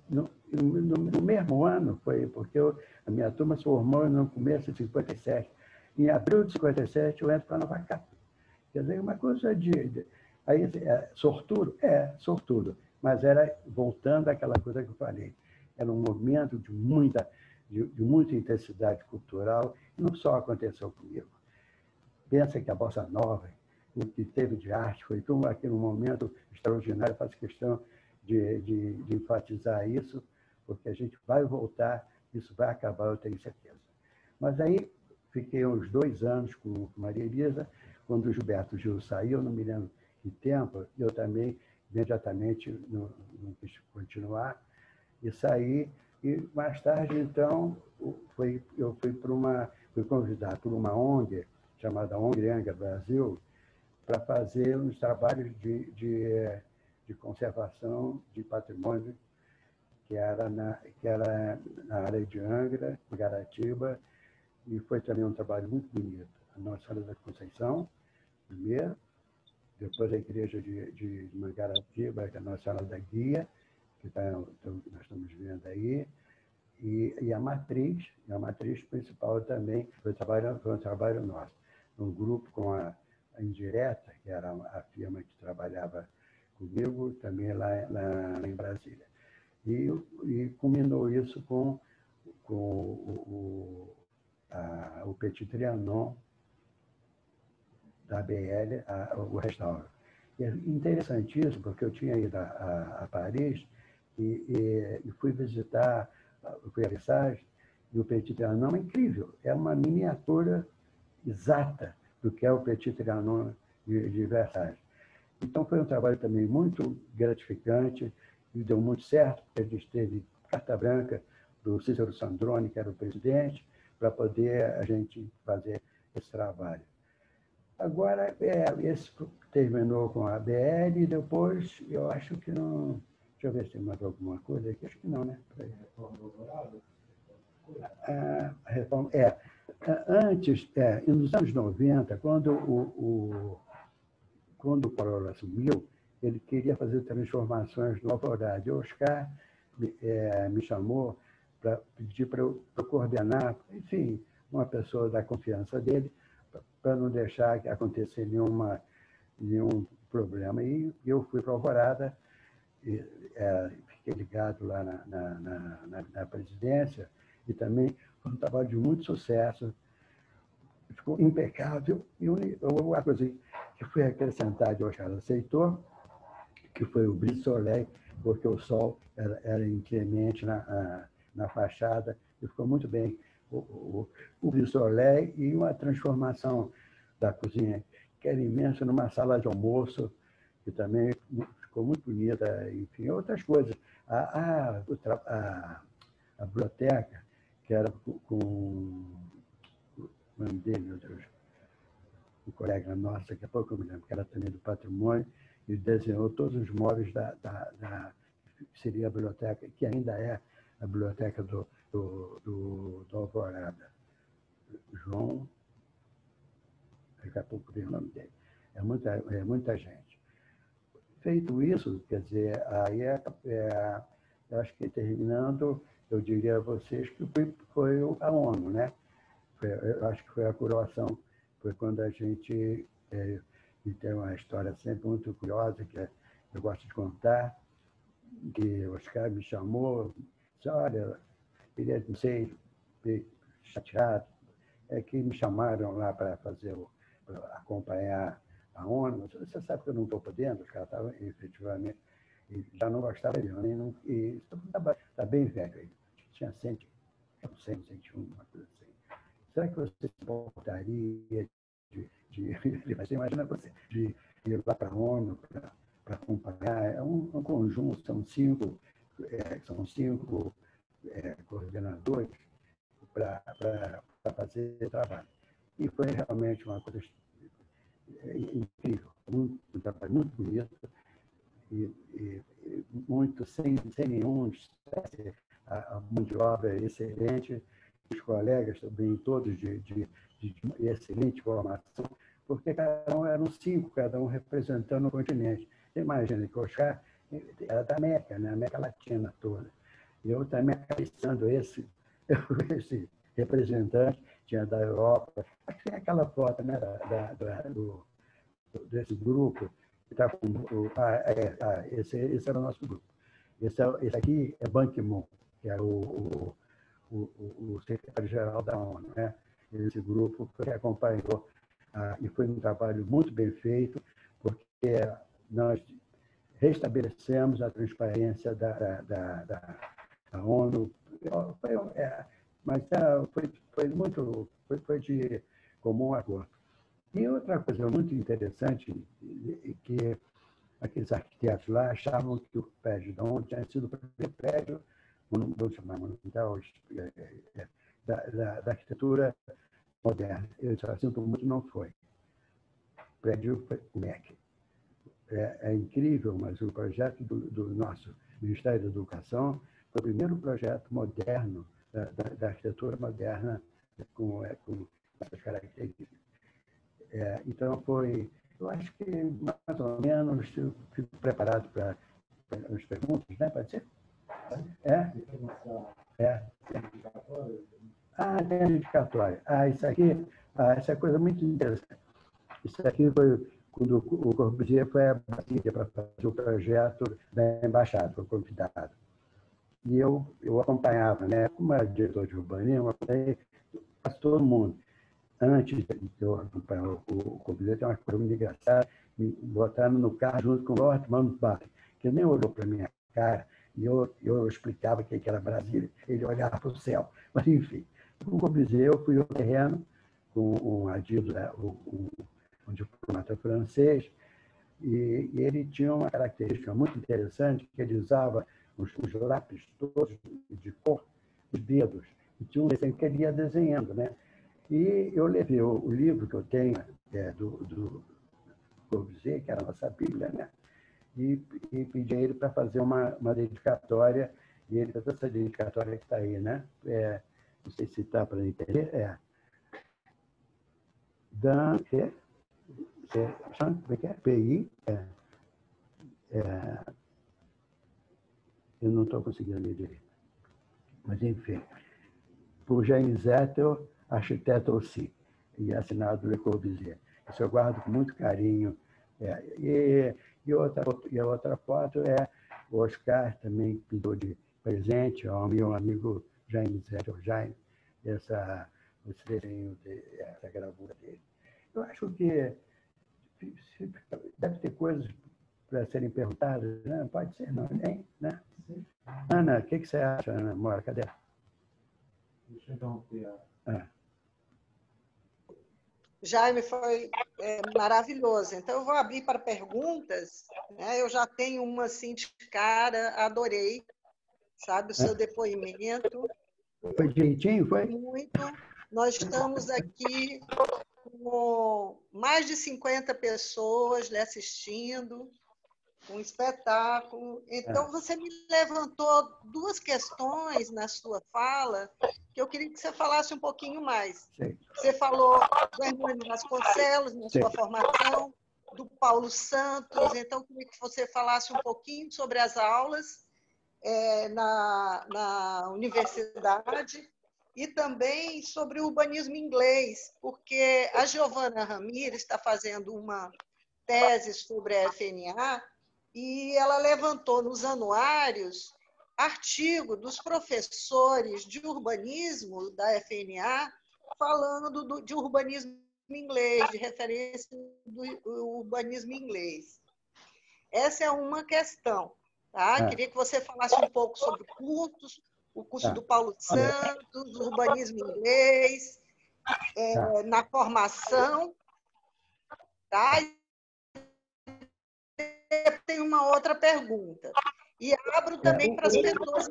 no, no, no, mesmo ano, foi porque eu, a minha turma se formou no começo de 57. Em abril de 57, eu entro para Nova Capa. Quer dizer, uma coisa de... de aí, é, sortudo? É, sortudo mas era voltando àquela coisa que eu falei. Era um momento de muita, de, de muita intensidade cultural, e não só aconteceu comigo. Pensa que a Bossa Nova, o que teve de arte, foi aqui num momento extraordinário, faço questão de, de, de enfatizar isso, porque a gente vai voltar, isso vai acabar, eu tenho certeza. Mas aí fiquei uns dois anos com Maria Elisa, quando o Gilberto Gil saiu, não me lembro que tempo, eu também imediatamente não, não quis continuar, e saí, e mais tarde, então, foi, eu fui para uma, fui convidado por uma ONG, chamada ONG Anga Brasil, para fazer uns trabalhos de, de, de conservação de patrimônio que era na, que era na área de Angra, Garatiba, e foi também um trabalho muito bonito. A Nossa Senhora da Conceição, primeiro, depois a igreja de, de Mangaratiba, que é a Nossa Senhora da Guia, que tá, nós estamos vendo aí, e, e, a matriz, a matriz principal também, foi, trabalho, foi um trabalho nosso. Um grupo com a, a Indireta, que era a firma que trabalhava comigo, também lá, lá, em Brasília. E, e culminou isso com, com o, o, a, o Petit Trianon da BL, a, o restauro. E é interessantíssimo, porque eu tinha ido a, a, a Paris e, e, e, fui visitar, fui a Versailles, e o Petit Trianon é incrível, é uma miniatura exata do que é o Petit Trianon de, de Versailles. Então, foi um trabalho também muito gratificante, e deu muito certo, porque a gente teve carta branca do Cícero Sandrone, que era o presidente, para poder a gente fazer esse trabalho. Agora, é, esse terminou com a BL e depois eu acho que não. Deixa eu ver se tem mais alguma coisa aqui. Acho que não, né? Ah, a reforma, é. Antes, é, nos anos 90, quando o, o, quando o Corolla assumiu, ele queria fazer transformações no Alvorada. O Oscar é, me chamou para pedir para eu coordenar, enfim, uma pessoa da confiança dele, para não deixar que acontecer nenhuma, nenhum problema. E eu fui para Alvorada, e, é, fiquei ligado lá na, na, na, na, presidência, e também foi um trabalho de muito sucesso, ficou impecável. E uma coisa que foi acrescentada, o Oscar aceitou, que foi o Brito Soleil, porque o sol era, era inclemente na, na, fachada, e ficou muito bem. O, o, Soleil e uma transformação da cozinha, que era imensa, numa sala de almoço, que também ficou muito bonita, enfim, outras coisas. A, a, a, a biblioteca, que era com o nome dele, meu Deus, um colega nosso, daqui a pouco eu me lembro, que era também do patrimônio, e desenhou todos os móveis da, da, da que seria a biblioteca, que ainda é a biblioteca do, do, do, do Alvorada. João, daqui a pouco vem o nome dele. É muita, é muita gente. Feito isso, quer dizer, aí é, é, acho que terminando, eu diria a vocês que foi, foi a ONU, né? Foi, eu acho que foi a coroação, foi quando a gente é, e tem uma história sempre muito curiosa que eu gosto de contar, que o Oscar me chamou, disse, olha, queria, não sei, chateado, é que me chamaram lá para fazer, para acompanhar a ONU, você sabe que eu não estou podendo, os caras estavam efetivamente, e já não gostava de mim, e estava tá bem velho, ele tinha 100, 100, 101, uma coisa assim. Será que você se importaria de, de você imagina você, de ir lá para a ONU para acompanhar, é um, um, conjunto, são cinco, é, são cinco é, coordenadores para fazer trabalho. E foi realmente uma coisa é, incrível, muito, um trabalho muito bonito, e, e, muito sem, sem nenhum estresse, a, a mão de obra é excelente, os colegas também todos de, de, de excelente formação, porque cada um eram cinco, cada um representando o continente. Imagina que o Oscar era da América, né? América Latina toda. Eu também acariciando esse, [LAUGHS] esse representante, tinha da Europa. Tem aquela foto né, da, da, do, desse grupo que está com. O, ah, é, esse, esse era o nosso grupo. Esse, é, esse aqui é Ban Ki-moon, que é o, o, o, o, secretário-geral da ONU. Né? Esse grupo que acompanhou, e foi um trabalho muito bem feito, porque nós restabelecemos a transparência da, da, da, da ONU. Foi, é, mas é, foi, foi muito foi, foi de comum acordo. E outra coisa muito interessante que aqueles arquitetos lá achavam que o prédio da ONU tinha sido o primeiro prédio, vamos chamar monumental, da, da, da, arquitetura moderna. Eu só sinto muito, não foi. O prédio foi o MEC. É, é, incrível, mas o projeto do, do, nosso Ministério da Educação foi o primeiro projeto moderno, da, da, da arquitetura moderna com, com essas características. É, então, foi eu acho que, mais ou menos, fico preparado para as perguntas, né? Pode ser? É? É. Ah, tem a dedicatória. Ah, isso aqui, ah, essa é coisa muito interessante. Isso aqui foi quando o Corbusier foi a Brasília para fazer o projeto da embaixada, foi convidado. E eu, eu acompanhava, né? Como era diretor de urbanismo, eu acompanhei quase todo mundo antes de eu acompanhar o, o Corbusier, tem uma coisa muito engraçada, me botaram no carro junto com o Lord Mountbatten, que nem olhou para minha cara, e eu, eu explicava que era Brasília, ele olhava para o céu. [LAUGHS] Mas, enfim, com o Corbusier, eu fui ao terreno com um adido, né, um, um, um diplomata francês, e, e, ele tinha uma característica muito interessante, que ele usava os, os lápis todos de cor, os dedos, e tinha um desenho que ele ia desenhando, né? E eu levei o, o livro que eu tenho é, do, do Corbusier, que era a nossa Bíblia, né? E, e pedi a ele para fazer uma, uma dedicatória, e ele fez essa dedicatória que está aí, né? É, não sei se está para entender, é. Dan, é, é, como é que é? PI, é, é, eu não estou conseguindo ler direito. Mas, enfim, por James Zettel, arquiteto Ossi, e assinado Le Corbusier. Isso eu guardo com muito carinho. É, e, e, outra, e a outra foto é o Oscar, também pintou de presente ao meu amigo Jaime Zé Jaime, essa, esse desenho, de, essa gravura dele. Eu acho que deve ter coisas para serem perguntadas, né? Pode ser, não, nem, né? Ana, o que, que você acha, Ana Mora? Cadê? Deixa eu interromper. Ah. Jaime, foi é, maravilhoso. Então, eu vou abrir para perguntas. Né? Eu já tenho uma assim de cara, adorei, sabe, o seu depoimento. Foi direitinho, foi? Muito. Nós estamos aqui com mais de 50 pessoas lhe assistindo um espetáculo. Então, é. você me levantou duas questões na sua fala que eu queria que você falasse um pouquinho mais. Sim. Você falou do Hernani Vasconcelos na sua Sim. formação, do Paulo Santos, então eu queria que você falasse um pouquinho sobre as aulas é, na, na universidade e também sobre o urbanismo inglês, porque a Giovana Ramires está fazendo uma tese sobre a FNA e ela levantou nos anuários artigo dos professores de urbanismo da FNA falando do, de urbanismo inglês, de referência do urbanismo inglês. Essa é uma questão. Tá? É. Queria que você falasse um pouco sobre cursos, o curso é. do Paulo Santos, o urbanismo inglês, é, tá. na formação. Tá? Tem uma outra pergunta. E abro também é, para as pessoas.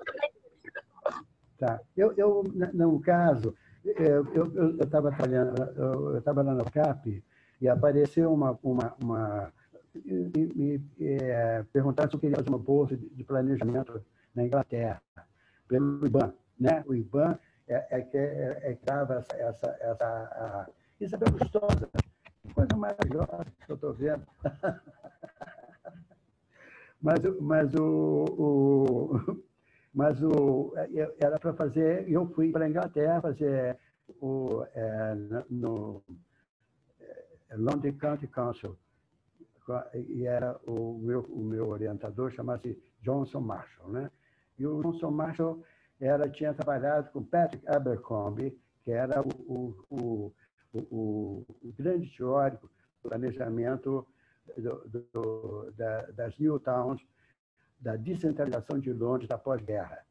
Tá. Eu, eu no caso, eu estava trabalhando, eu estava lá no CAP e apareceu uma, uma, uma me, é, perguntaram se eu queria fazer uma bolsa de planejamento na Inglaterra, pelo IBAN. Né? O IBAN é, é que é, é, dava essa, essa, a Isabel Gustosa, coisa maravilhosa que eu estou vendo. [LAUGHS] Mas, mas o, o [LAUGHS] mas o, era para fazer. Eu fui para a Inglaterra fazer o, é, no é, London County Council e era o meu, o meu orientador chamava-se Johnson Marshall, né? E o Johnson Marshall ela tinha trabalhado com Patrick Abercrombie, que era o, o, o, o grande teórico do planejamento do, do, da, das New Towns, da descentralização de Londres da pós-guerra.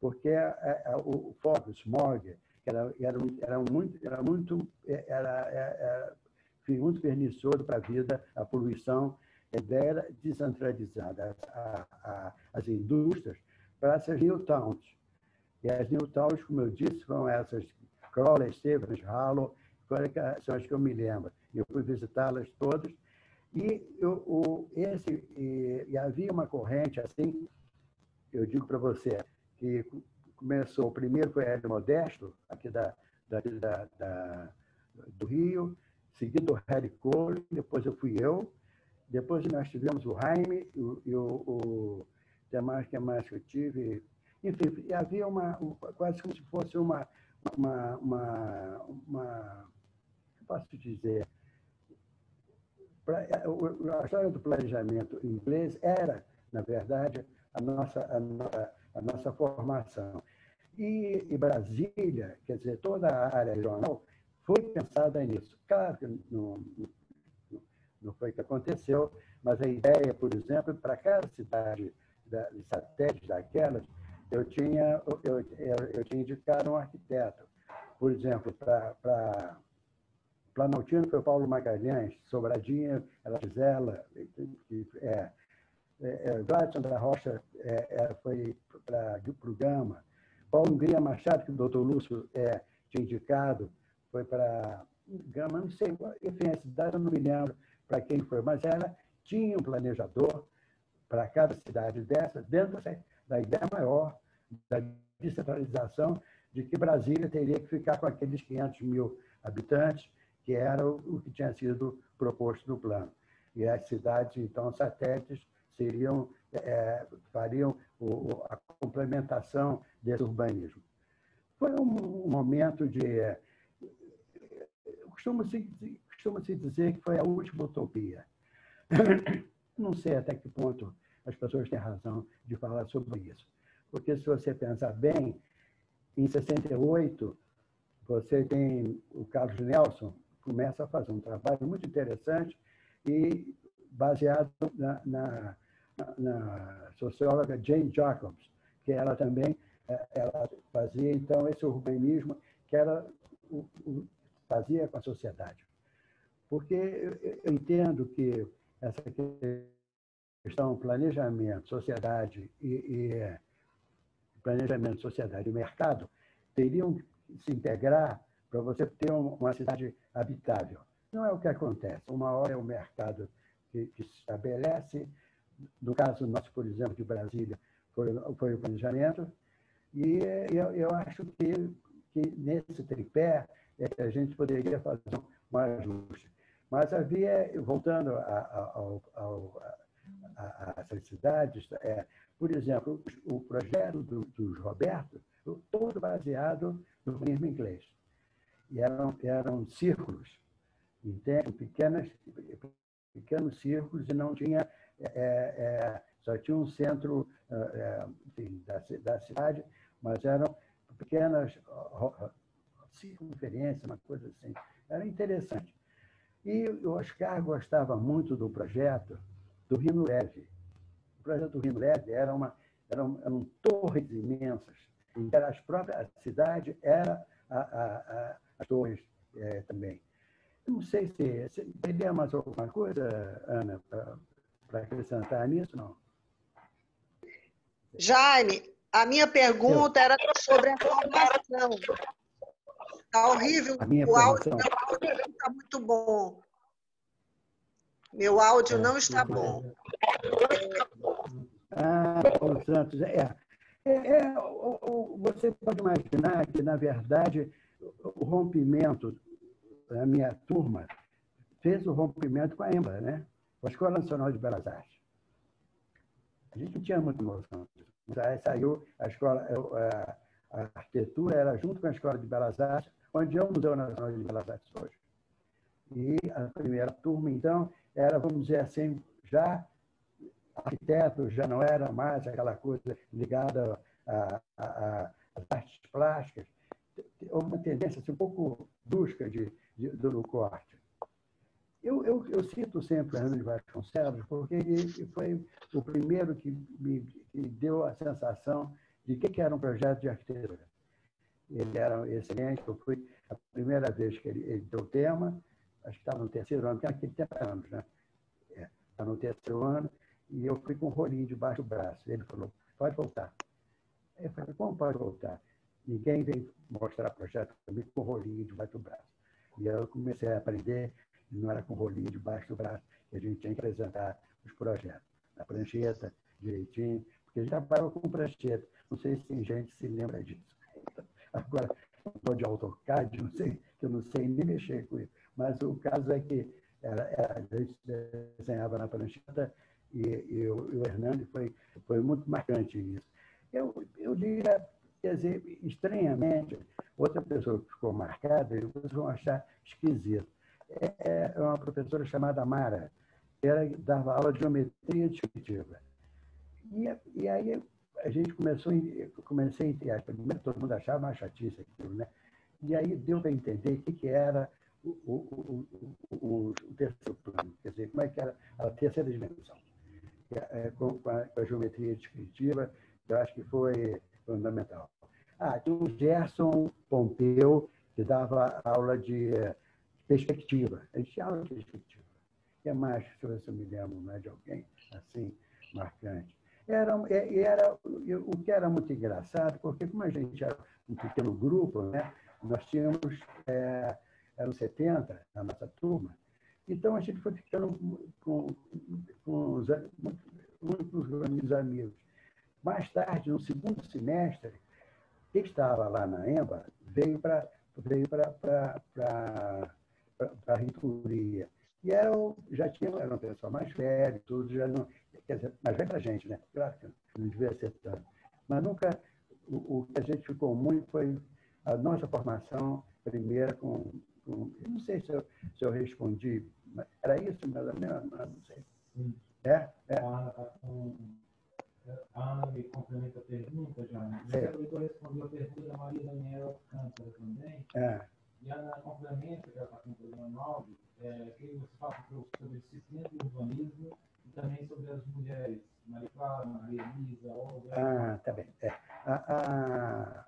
Porque é, é, o foco, o smog, era, era, era muito, era muito, era, era, muito pernicioso para a vida, a poluição, a ideia era descentralizar as, as indústrias para essas new towns. E as new towns, como eu disse, foram essas Crawley, Stevens, Harlow, são as que eu me lembro. Eu fui visitá-las todas. E, eu, o, esse, e, e havia uma corrente assim, eu digo para você, que começou, o primeiro foi Hélio Modesto, aqui da, da, da, da do Rio, seguido o Harry Cole, depois eu fui eu, depois nós tivemos o Jaime e o, o, que mais que mais que eu tive, enfim, havia uma, quase como se fosse uma, uma, uma, uma posso dizer, a história do planejamento inglês era, na verdade, a nossa, a, a nossa formação. E, e, Brasília, quer dizer, toda a área regional foi pensada nisso. Claro que não, não, foi o que aconteceu, mas a ideia, por exemplo, para cada cidade de satélites daquelas, eu tinha, eu, eu, eu tinha indicado um arquiteto. Por exemplo, para Planaltino foi o Paulo Magalhães, Sobradinha, ela Gisela, é, é, é, Gladson da Rocha é, é, foi para o Gama, Paulo Hungria Machado, que o doutor Lúcio é, tinha indicado, foi para Gama, não sei, enfim, a cidade eu não me lembro para quem foi, mas ela tinha um planejador para cada cidade dessa, dentro da ideia maior da descentralização, de que Brasília teria que ficar com aqueles 500 mil habitantes, que era o que tinha sido proposto no plano. E as cidades, então, satélites, seriam, é, fariam o, a complementação desse urbanismo. Foi um momento de. É, costuma-se costuma dizer que foi a última utopia. [COUGHS] Não sei até que ponto as pessoas têm razão de falar sobre isso. Porque, se você pensar bem, em 68, você tem o Carlos Nelson, começa a fazer um trabalho muito interessante e baseado na, na, na socióloga Jane Jacobs, que ela também é, ela fazia então esse urbanismo que era fazia com a sociedade. Porque eu entendo que essa questão planejamento, sociedade e, e planejamento, sociedade e mercado teriam que se integrar para você ter uma cidade habitável. Não é o que acontece. Uma hora é o mercado que, que se estabelece, no caso nosso, por exemplo, de Brasília, foi, foi o planejamento, e eu, eu acho que, que nesse tripé é que a gente poderia fazer um ajuste. Mas havia, voltando a, a, a, a essas cidades, é, por exemplo, o projeto do, do Roberto, todo baseado no mesmo inglês. E eram, eram círculos, entende? Pequenas, pequenos círculos e não tinha, é, é, só tinha um centro é, é enfim, da, da cidade, mas eram pequenas circunferências, uma coisa assim. Era interessante. E o Oscar gostava muito do projeto do Rio Leve. O projeto do Rio Leve era uma, eram, eram torres imensas, que as próprias, a cidade era a, a, as torres é, também. Não sei se, se teria mais alguma coisa, Ana, para acrescentar nisso, não? Jaime, a minha pergunta era sobre a formação. Está horrível, o áudio não está muito bom. Meu áudio não está bom. Ah, Santos, é. é, é você pode imaginar que, na verdade, o rompimento da minha turma fez o rompimento com a EMBA, né? com a Escola Nacional de Belas Artes. A gente não tinha muita noção disso. Aí saiu a escola, a, a arquitetura era junto com a Escola de Belas Artes, onde é o Museu Nacional de Belas Artes hoje. E a primeira turma, então, era, vamos dizer assim, já arquiteto, já não era mais aquela coisa ligada a, a, as artes plásticas, uma tendência assim, um pouco brusca de, de, do corte. Eu, eu, eu, cito sempre Fernando de Vasconcelos porque ele foi o primeiro que me que deu a sensação de que, que era um projeto de arquitetura. Ele era excelente, eu fui a primeira vez que ele, ele deu o tema, acho que estava no terceiro ano, tem aquele tempo anos, né? É, está no terceiro ano, e eu fui com um rolinho debaixo do braço. Ele falou, pode voltar. Eu falei, como pode voltar? Ninguém veio mostrar projeto comigo com rolinho debaixo do braço. E eu comecei a aprender, não era com rolinho debaixo do braço, que a gente tinha que apresentar os projetos. Na prancheta, direitinho, porque já parou com prancheta. Não sei se tem gente que se lembra disso. Agora, estou de AutoCAD, não sei, eu não sei nem mexer com isso. Mas o caso é que era, era, a gente desenhava na prancheta e, e, o, e o Hernando foi, foi muito marcante isso. Eu, eu diria, quer dizer, estranhamente, outra pessoa que ficou marcada, e vocês vão achar esquisito. É, é uma professora chamada Mara, que era, dava aula de geometria descritiva. E, e aí a gente começou, comecei primeiro todo mundo achava uma chatice aquilo, né? E aí deu para entender o que, que era o, o, o, o, terceiro plano, quer dizer, como é que era a terceira dimensão. É, a, com a geometria descritiva, eu acho que foi fundamental. Ah, tinha o Gerson Pompeu, que dava aula de perspectiva. Ele tinha aula de perspectiva. O que mais, se eu me lembro né, de alguém assim, marcante? Era, era, o que era muito engraçado, porque como a gente era um pequeno grupo, né, nós tínhamos, é, eram 70 na nossa turma, então a gente foi ficando com, com os, muitos amigos. Mais tarde, no segundo semestre, quem estava lá na EMBA veio para veio a reitoria. E era, já tinha, era uma pessoa mais velha, tudo, já não, quer dizer, mais velha para a gente, né? Claro que não devia ser tanto. Mas nunca, o, o, que a gente ficou muito foi a nossa formação primeira com, com não sei se eu, se eu respondi, era isso ou menos, não sei. É? é. A, Ana me complementa a pergunta, já. Eu estou respondendo a pergunta da Maria Daniela Cântara também. É. E a Ana complementa, que ela está com o programa 9, é, que você fala sobre disciplina de urbanismo e também sobre as mulheres. Maria Clara, Maria Elisa, Olga. Ah, tá bem. É. A, a,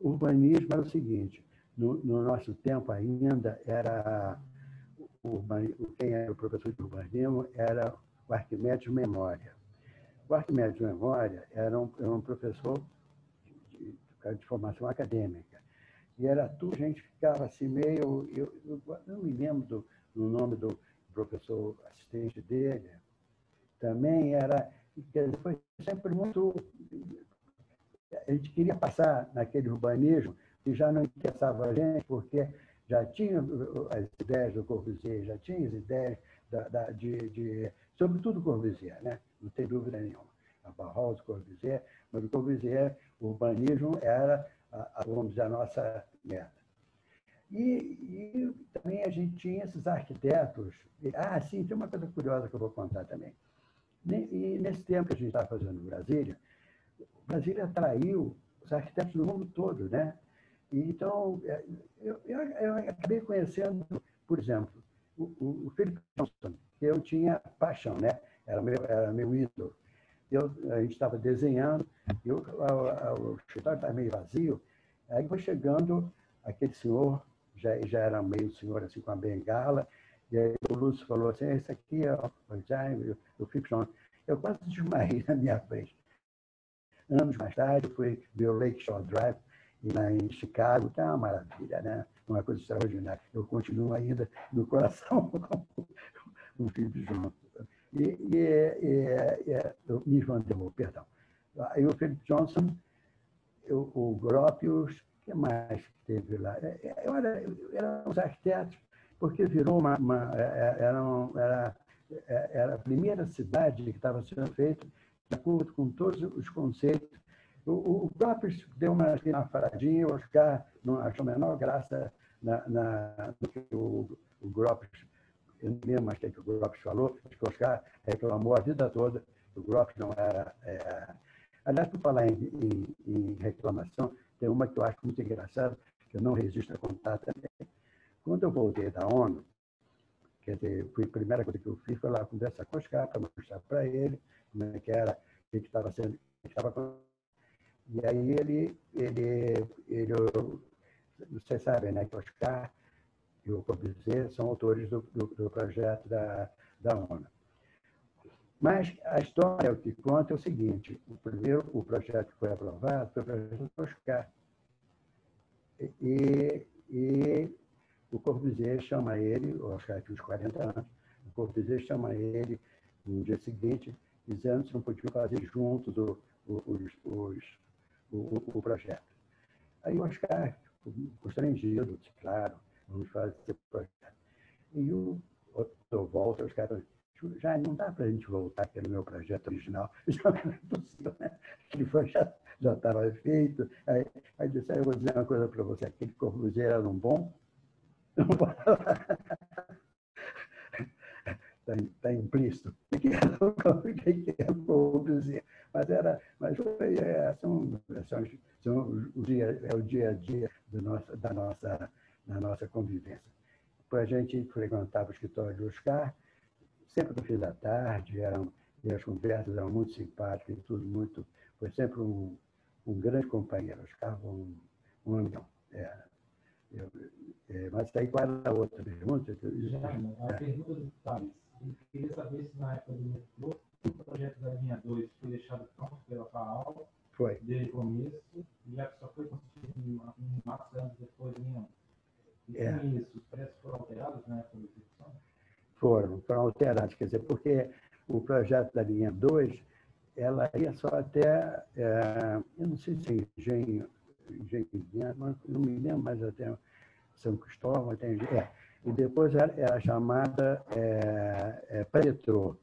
o urbanismo era o seguinte, no, no nosso tempo ainda era o, quem era o professor de urbanismo era o Arquimedes Memória. O Arquimedes Memória era um, era um professor de, de, formação acadêmica. E era tudo, gente ficava assim meio. Eu, eu não me lembro do, do nome do professor assistente dele. Também era. Foi sempre muito. A gente queria passar naquele urbanismo que já não interessava a gente, porque já tinha as ideias do Corbusier, já tinha as ideias da, da, de, de sobretudo Corbusier, né? Não tem dúvida nenhuma. A Barroso, Corbusier, mas o Corbusier, o urbanismo era, vamos dizer, a nossa meta. E, e, também a gente tinha esses arquitetos. Ah, sim, tem uma coisa curiosa que eu vou contar também. E nesse tempo que a gente estava fazendo Brasília, Brasília atraiu os arquitetos do mundo todo, né? Então, é, eu, eu, eu acabei conhecendo, por exemplo, o, o, o Philip Johnston, que eu tinha paixão, né? Era meu, era meu ídolo. Eu, a gente estava desenhando, a, o escritório estava meio vazio, aí foi chegando aquele senhor, já, já era meio senhor assim com a bengala, e aí o Lúcio falou assim, esse aqui é o Jaime, o. Eu quase desmaiei [LAUGHS] na minha frente. Anos mais tarde, fui ver o Lake Shore Drive, lá em Chicago, é uma maravilha, né? uma coisa extraordinária. Eu continuo ainda no coração [LAUGHS] com o Felipe Johnson. E, e, e, e o Miss Van der Rohe, perdão. Aí o Felipe Johnson, eu, o Gropius, o que mais teve lá? É, é, eu era, eram os arquitetos, porque virou uma. uma é, era, era, era a primeira cidade que estava sendo feita de acordo com todos os conceitos o, o deu uma, uma faradinha, o Oscar não achou a menor graça na, na, no que o, o Gropius, eu lembro mais o que o Gropius falou, que o Oscar reclamou a vida toda, o Gropius não era... É, Aliás, por falar em, em, em, reclamação, tem uma que eu acho muito engraçada, que eu não resisto a contar também. Quando eu voltei da ONU, quer dizer, a primeira coisa que eu fiz foi lá conversar com o Oscar para mostrar para ele como é que era, o que estava sendo, que estava e aí ele, ele, ele, vocês sabem, né, que o Oscar e o Corbusier são autores do, do, do projeto da, da ONU. Mas a história que conta é o seguinte: o primeiro o projeto que foi aprovado foi o projeto Oscar. E, e o Corbusier chama ele, o Oscar tinha uns 40 anos, o Corbusier chama ele no dia seguinte, dizendo se não podia fazer juntos o, os, os, o, o, projeto. Aí o Oscar, constrangido, claro, vamos fazer esse projeto. E o outro volta, os caras já não dá para a gente voltar pelo meu projeto original, [LAUGHS] já não é possível, né? Ele foi, já estava feito. Aí, aí disse, ah, eu vou dizer uma coisa para você, aquele Corbusier era um bom, [LAUGHS] está tá implícito. O [LAUGHS] que era? Mas, era, mas foi, é, são, são, são o dia, é o dia a dia do nosso, da, nossa, da nossa convivência. Depois a gente frequentava o escritório de Oscar, sempre no fim da tarde, eram, e as conversas eram muito simpáticas, tudo muito. Foi sempre um, um grande companheiro, Oscar, um, um amigão. É, eu, é, mas daí qual era a outra pergunta? Já, a pergunta do Thales. Eu queria saber se na época do metrô, o projeto da linha 2 foi deixado pronto pela FAAL, foi. desde o começo, já que só foi construído em, em março anos depois da linha 1. E é. isso, os preços foram alterados na época da execução? Foram, foram alterados, quer dizer, porque o projeto da linha 2, ela ia só até, é, eu não sei se é engenho, engenho não me lembro mais até São Cristóvão, até, é, e depois era, era chamada é, é, pré-metrô.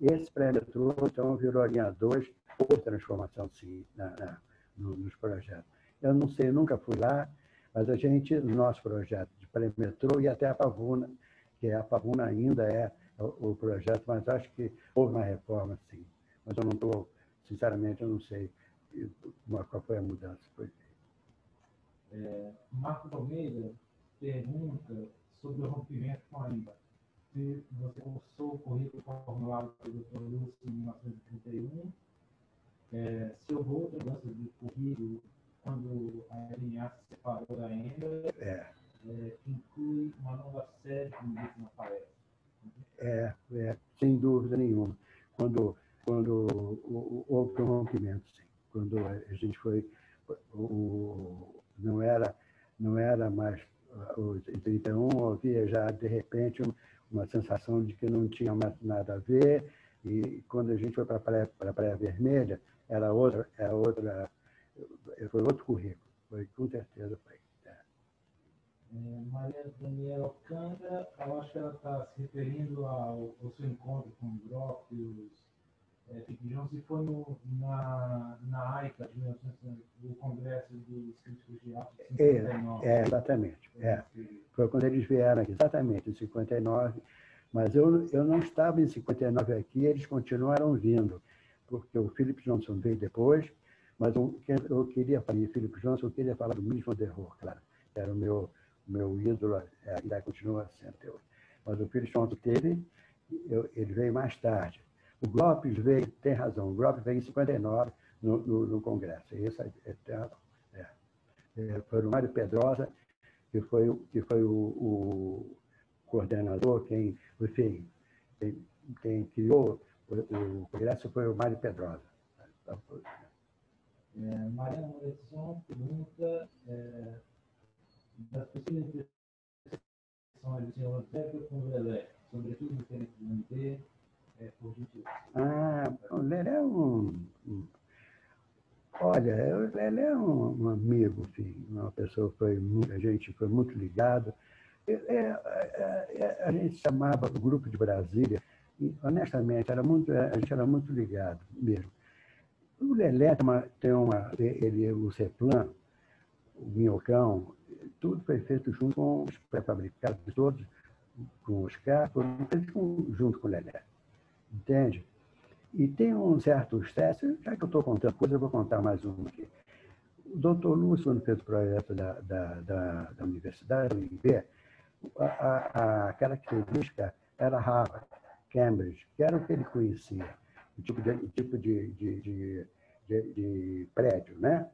Esse pré-metrô, então, virou a linha 2, por transformação, sim, na, na, no, nos projetos. Eu não sei, nunca fui lá, mas a gente, no nosso projeto de pré-metrô, e até a Pavuna, que a Pavuna ainda é o, projeto, mas acho que houve uma reforma, sim. Mas eu não estou, sinceramente, eu não sei qual foi a mudança que foi feita. É, Marcos Almeida pergunta sobre o rompimento com a IMBA. Se você cursou o currículo formulado pelo Dr. Lúcio em 1931, é, se houve outra mudança de currículo quando a LNA se separou da é. é, que inclui uma nova série, disse na palestra. É, é, sem dúvida nenhuma. Quando, quando houve um rompimento, sim. Quando a gente foi, o, não era, não era mais os 31, havia já, de repente, uma sensação de que não tinha mais nada a ver, e quando a gente foi para a Praia, para a Praia Vermelha, era outra, era outra, foi outro currículo, foi, com certeza foi. É. É, Maria Daniela Alcântara, eu acho que ela está se referindo ao, ao seu encontro com o e os é, Jones, e foi no, na, na AICA de 1900, do Congresso dos Críticos de Arte de 59. É, é exatamente. É. Foi quando eles vieram aqui, exatamente, em 59. Mas eu, eu não estava em 59 aqui, eles continuaram vindo, porque o Philip Johnson veio depois, mas eu, eu queria falar Philip Johnson, eu queria falar do Mismo Terror, claro. Era o meu, meu ídolo, é, ainda continua sendo. Mas o Philip Johnson teve, eu, ele veio mais tarde. O Glopes veio, tem razão, o Glopes veio em 59 no, no, no Congresso. É, é, tem razão. É. É, foi o Mário Pedrosa, que foi, que foi o, o coordenador, quem, enfim, quem, quem criou o, o, Congresso foi o Mário Pedrosa. É, Mariana Moretzon pergunta é, das possíveis impressões do senhor Zé com o Lelé, sobretudo diferente do MT, é, por Ah, o Lelé é um. Olha, o Lelé é um, um amigo, enfim, uma pessoa que foi a gente foi muito ligado. É, é, é, a gente chamava o grupo de Brasília, e, honestamente, era muito, a gente era muito ligado mesmo. O Lelé tem uma, tem uma ele, o Ceplan, o Minhocão, tudo foi feito junto com os pré-fabricados todos, com os carros, junto com o Lelé entende? E tem um certo estresse, já que eu estou contando coisa, eu vou contar mais uma aqui. O doutor Lúcio, quando fez o projeto da, da, da, da universidade, do IB, a, a, a, característica era Harvard, Cambridge, que era o que ele conhecia, o tipo de, tipo de, de, de, de, prédio. Né?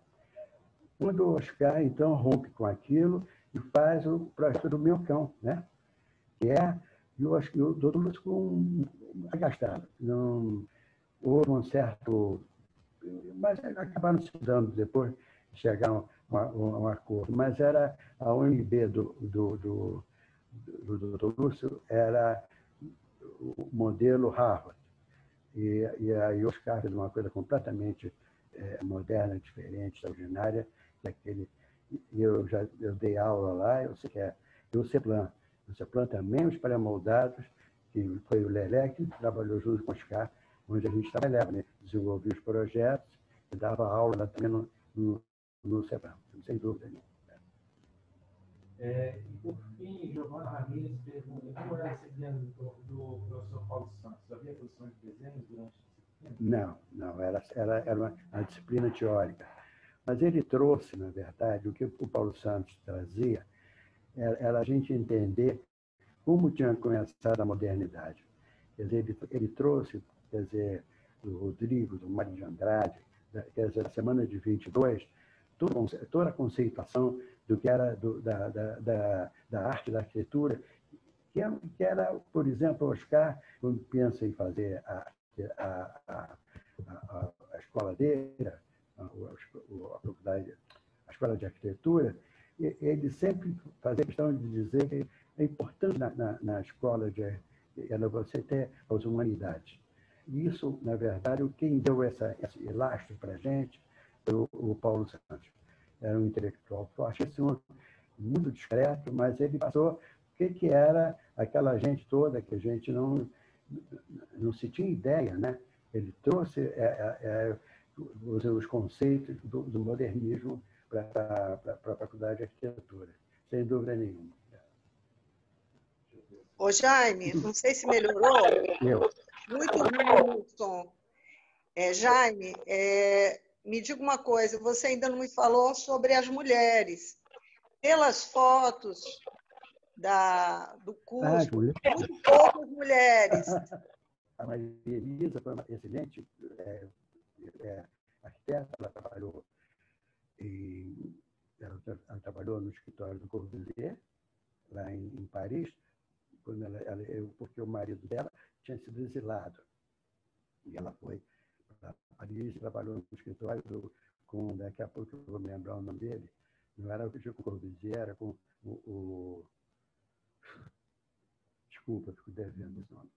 Quando o Oscar, então, rompe com aquilo e faz o projeto do meu cão, né? que é, eu acho que o doutor Lúcio ficou agastado. Não, houve um certo. Mas acabaram se dando depois, chegaram a um, um, acordo. Mas era a UNB do, do, do, do, do Dr. Lúcio, era o modelo Harvard. E, e aí Oscar fez uma coisa completamente é, moderna, diferente, extraordinária, que é aquele. Eu já eu dei aula lá, eu sei que é o CEPLAN. O CEPLAN também, os pré-moldados, que foi o Lelé que trabalhou junto com o Oscar onde a gente trabalhava, né? desenvolvia os projetos e dava aula também no, no, no CEPAM, sem dúvida nenhuma. É, e por fim, Giovana Ramírez pergunta como era a disciplina do, do professor Paulo Santos? Havia produção de desenhos durante a disciplina? Não, não, era, era, era uma, uma disciplina teórica. Mas ele trouxe, na verdade, o que o Paulo Santos trazia era, era a gente entender como tinha começado a modernidade. Quer dizer, ele, ele trouxe quer dizer, do Rodrigo, do Mário de Andrade, quer dizer, a semana de 22, toda a conceituação do que era do, da, da, da, da, arte da arquitetura, que era, que era, por exemplo, Oscar, quando pensa em fazer a, a, a, a, a escola dele, a, a, a escola de arquitetura, ele sempre fazia questão de dizer que é importante na, na, na escola de era você ter as humanidades. Isso, na verdade, quem deu essa, esse elastro para a gente foi o, o, Paulo Santos. Era um intelectual forte, assim, muito discreto, mas ele passou o que, que era aquela gente toda que a gente não, não se tinha ideia, né? Ele trouxe é, é, é os, os, conceitos do, do modernismo para a faculdade de arquitetura, sem dúvida nenhuma. Ô, Jaime, não sei se melhorou. Eu. Muito o som. É, Jaime, é, me diga uma coisa, você ainda não me falou sobre as mulheres. Pelas fotos da, do curso, ah, muito poucas mulheres. A Maria Elisa foi uma excelente é, é, arquiteta, ela trabalhou, em, ela, ela, trabalhou no escritório do Corbusier, lá em, em Paris, quando ela, ela, porque o marido dela tinha sido exilado. E ela foi para Paris, trabalhou no escritório com, daqui a pouco eu vou me lembrar o nome dele, não era o Chico Corbusier, era com o, o desculpa, fico devendo esse nome.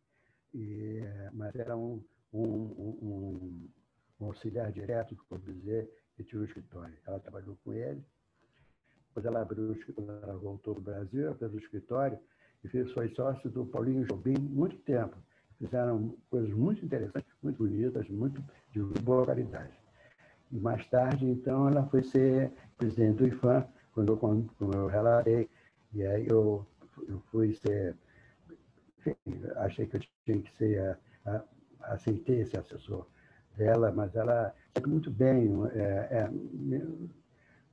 E, mas era um, um, um, um auxiliar direto do Corbusier que tinha um escritório. Ela trabalhou com ele, depois ela abriu o escritório, ela voltou para o Brasil, fez o escritório e foi sócio do Paulinho Jobim muito tempo fizeram coisas muito interessantes, muito bonitas, muito de boa qualidade. E mais tarde, então, ela foi ser presidente do IFAM, quando eu, quando eu relatei, e aí eu, eu fui ser, enfim, achei que eu tinha que ser, a, a, aceitei esse assessor dela, mas ela sempre muito bem, é, é,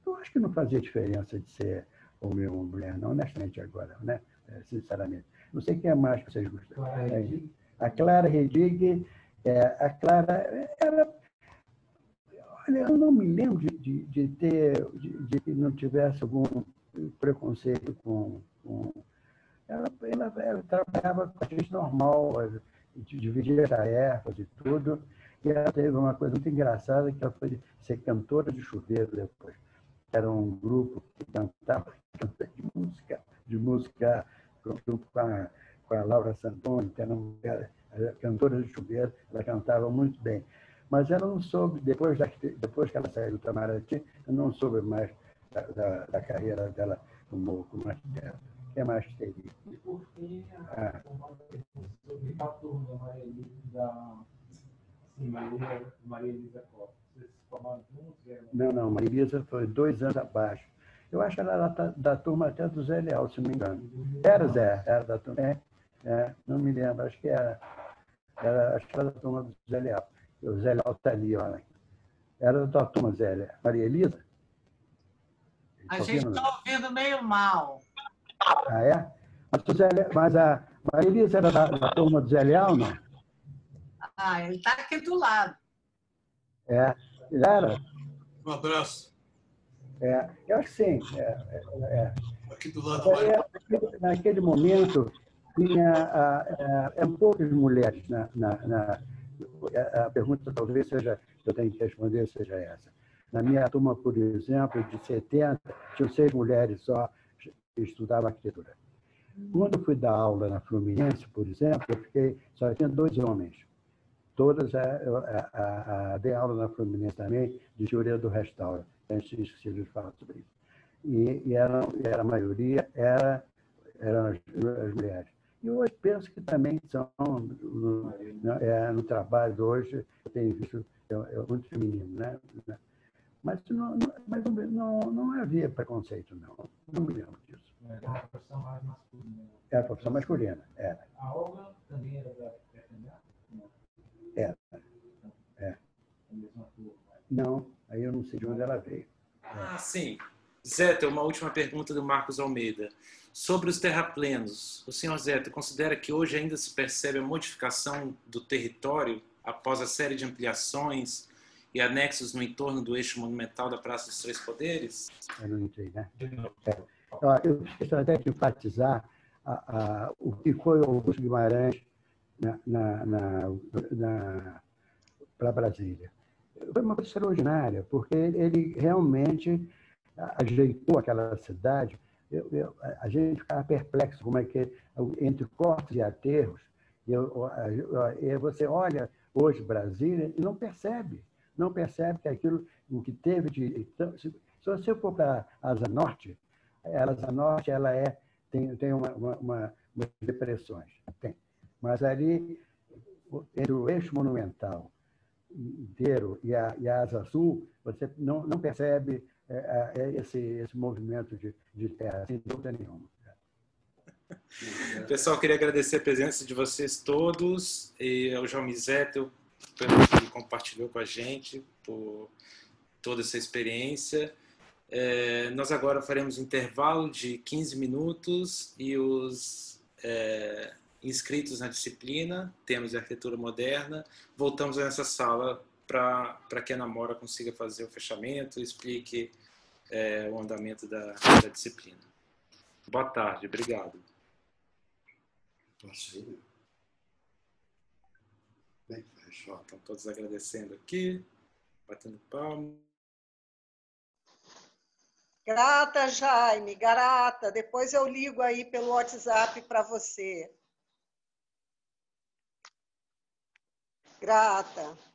eu acho que não fazia diferença de ser homem ou mulher, não, honestamente agora, né? É, sinceramente. Não sei quem é mais que vocês gostam. É, a Clara Redig, é, a Clara era. Olha, eu não me lembro de, de, de ter, de, que não tivesse algum preconceito com. com ela, ela, ela, trabalhava com a gente normal, dividia tarefas e tudo. E ela teve uma coisa muito engraçada, que ela foi ser cantora de chuveiro depois. Era um grupo que cantava, cantava de música, de música junto com a com a Laura Santoni, que era uma cantora de chuveiro, ela cantava muito bem. Mas ela não soube, depois, da, depois que ela saiu do Itamaraty, eu não soube mais da, da, da carreira dela como, como arquiteta. O que mais teria? E por fim, ah. sobre a turma Maria Elisa, sim, Maria, Maria Elisa Costa. Vocês se formaram juntos? Não, não, Maria Elisa foi dois anos abaixo. Eu acho que ela era da, da turma até do Zé Leal, se não me engano. Era Zé, era da turma. É. É, não me lembro, acho que era. Era, acho que era da turma do Zé Leal. O Zé Leal está ali, olha. Era da turma Zé Leal. Maria Elisa? A gente está ouvindo meio mal. Ah, é? Mas, Zé, mas a Maria Elisa era da, da turma do Zé Leal, não? Ah, ele está aqui do lado. É, era. Um abraço. É, eu acho que sim. É, é, é. Aqui do lado. Aí, naquele momento, tinha eram poucas mulheres na, na, na, a pergunta talvez seja eu tenho que responder seja essa. Na minha turma por exemplo de 70 tinham seis mulheres só que estudavam arquitetura. Quando fui dar aula na Fluminense por exemplo eu fiquei só tinha dois homens. Todas a, a, a, a dei aula na Fluminense também de teoria do restauro. Antes esqueci de falar sobre isso. E, e era, era a maioria era eram as, as mulheres e hoje penso que também são, no, é, no trabalho de hoje, eu tenho visto é, é muito feminino, né? Mas não, não, mas não, não havia preconceito, não. Não me lembro disso. Era a profissão mais masculina. Era a profissão masculina, era. A Olga também era da FNA? Era. É. Não, aí eu não sei de onde ela veio. Ah, sim. Zé, tem uma última pergunta do Marcos Almeida. Sobre os terraplenos, o senhor Zé considera que hoje ainda se percebe a modificação do território após a série de ampliações e anexos no entorno do eixo monumental da Praça dos Três Poderes? Eu não entrei, né? Eu preciso até de enfatizar a, a, o que foi Augusto Guimarães na, na, na, na para Brasília. Foi uma coisa extraordinária, porque ele realmente ajeitou aquela cidade eu, eu, a gente ficava perplexo como é que, entre cortes e aterros, eu, você olha hoje Brasília e não percebe, não percebe que aquilo o que teve de... Então, se, se você for para a Asa Norte, a Asa Norte ela é, tem, tem uma, uma, uma, uma depressões, tem. Mas ali, entre o eixo monumental inteiro e a, e a Asa Sul, você não, não percebe é, é, é esse, esse movimento de, de terra, sem dúvida nenhuma. Pessoal, queria agradecer a presença de vocês todos e ao João Mizeto pelo que compartilhou com a gente, por toda essa experiência. É, nós agora faremos um intervalo de 15 minutos e os é, inscritos na disciplina, temos arquitetura moderna, voltamos a essa sala para que a Namora consiga fazer o fechamento explique é, o andamento da, da, disciplina. Boa tarde, obrigado. Posso ir? Bem, fechou. Estão todos agradecendo aqui, batendo palma. Grata, Jaime, grata. Depois eu ligo aí pelo WhatsApp para você. Grata.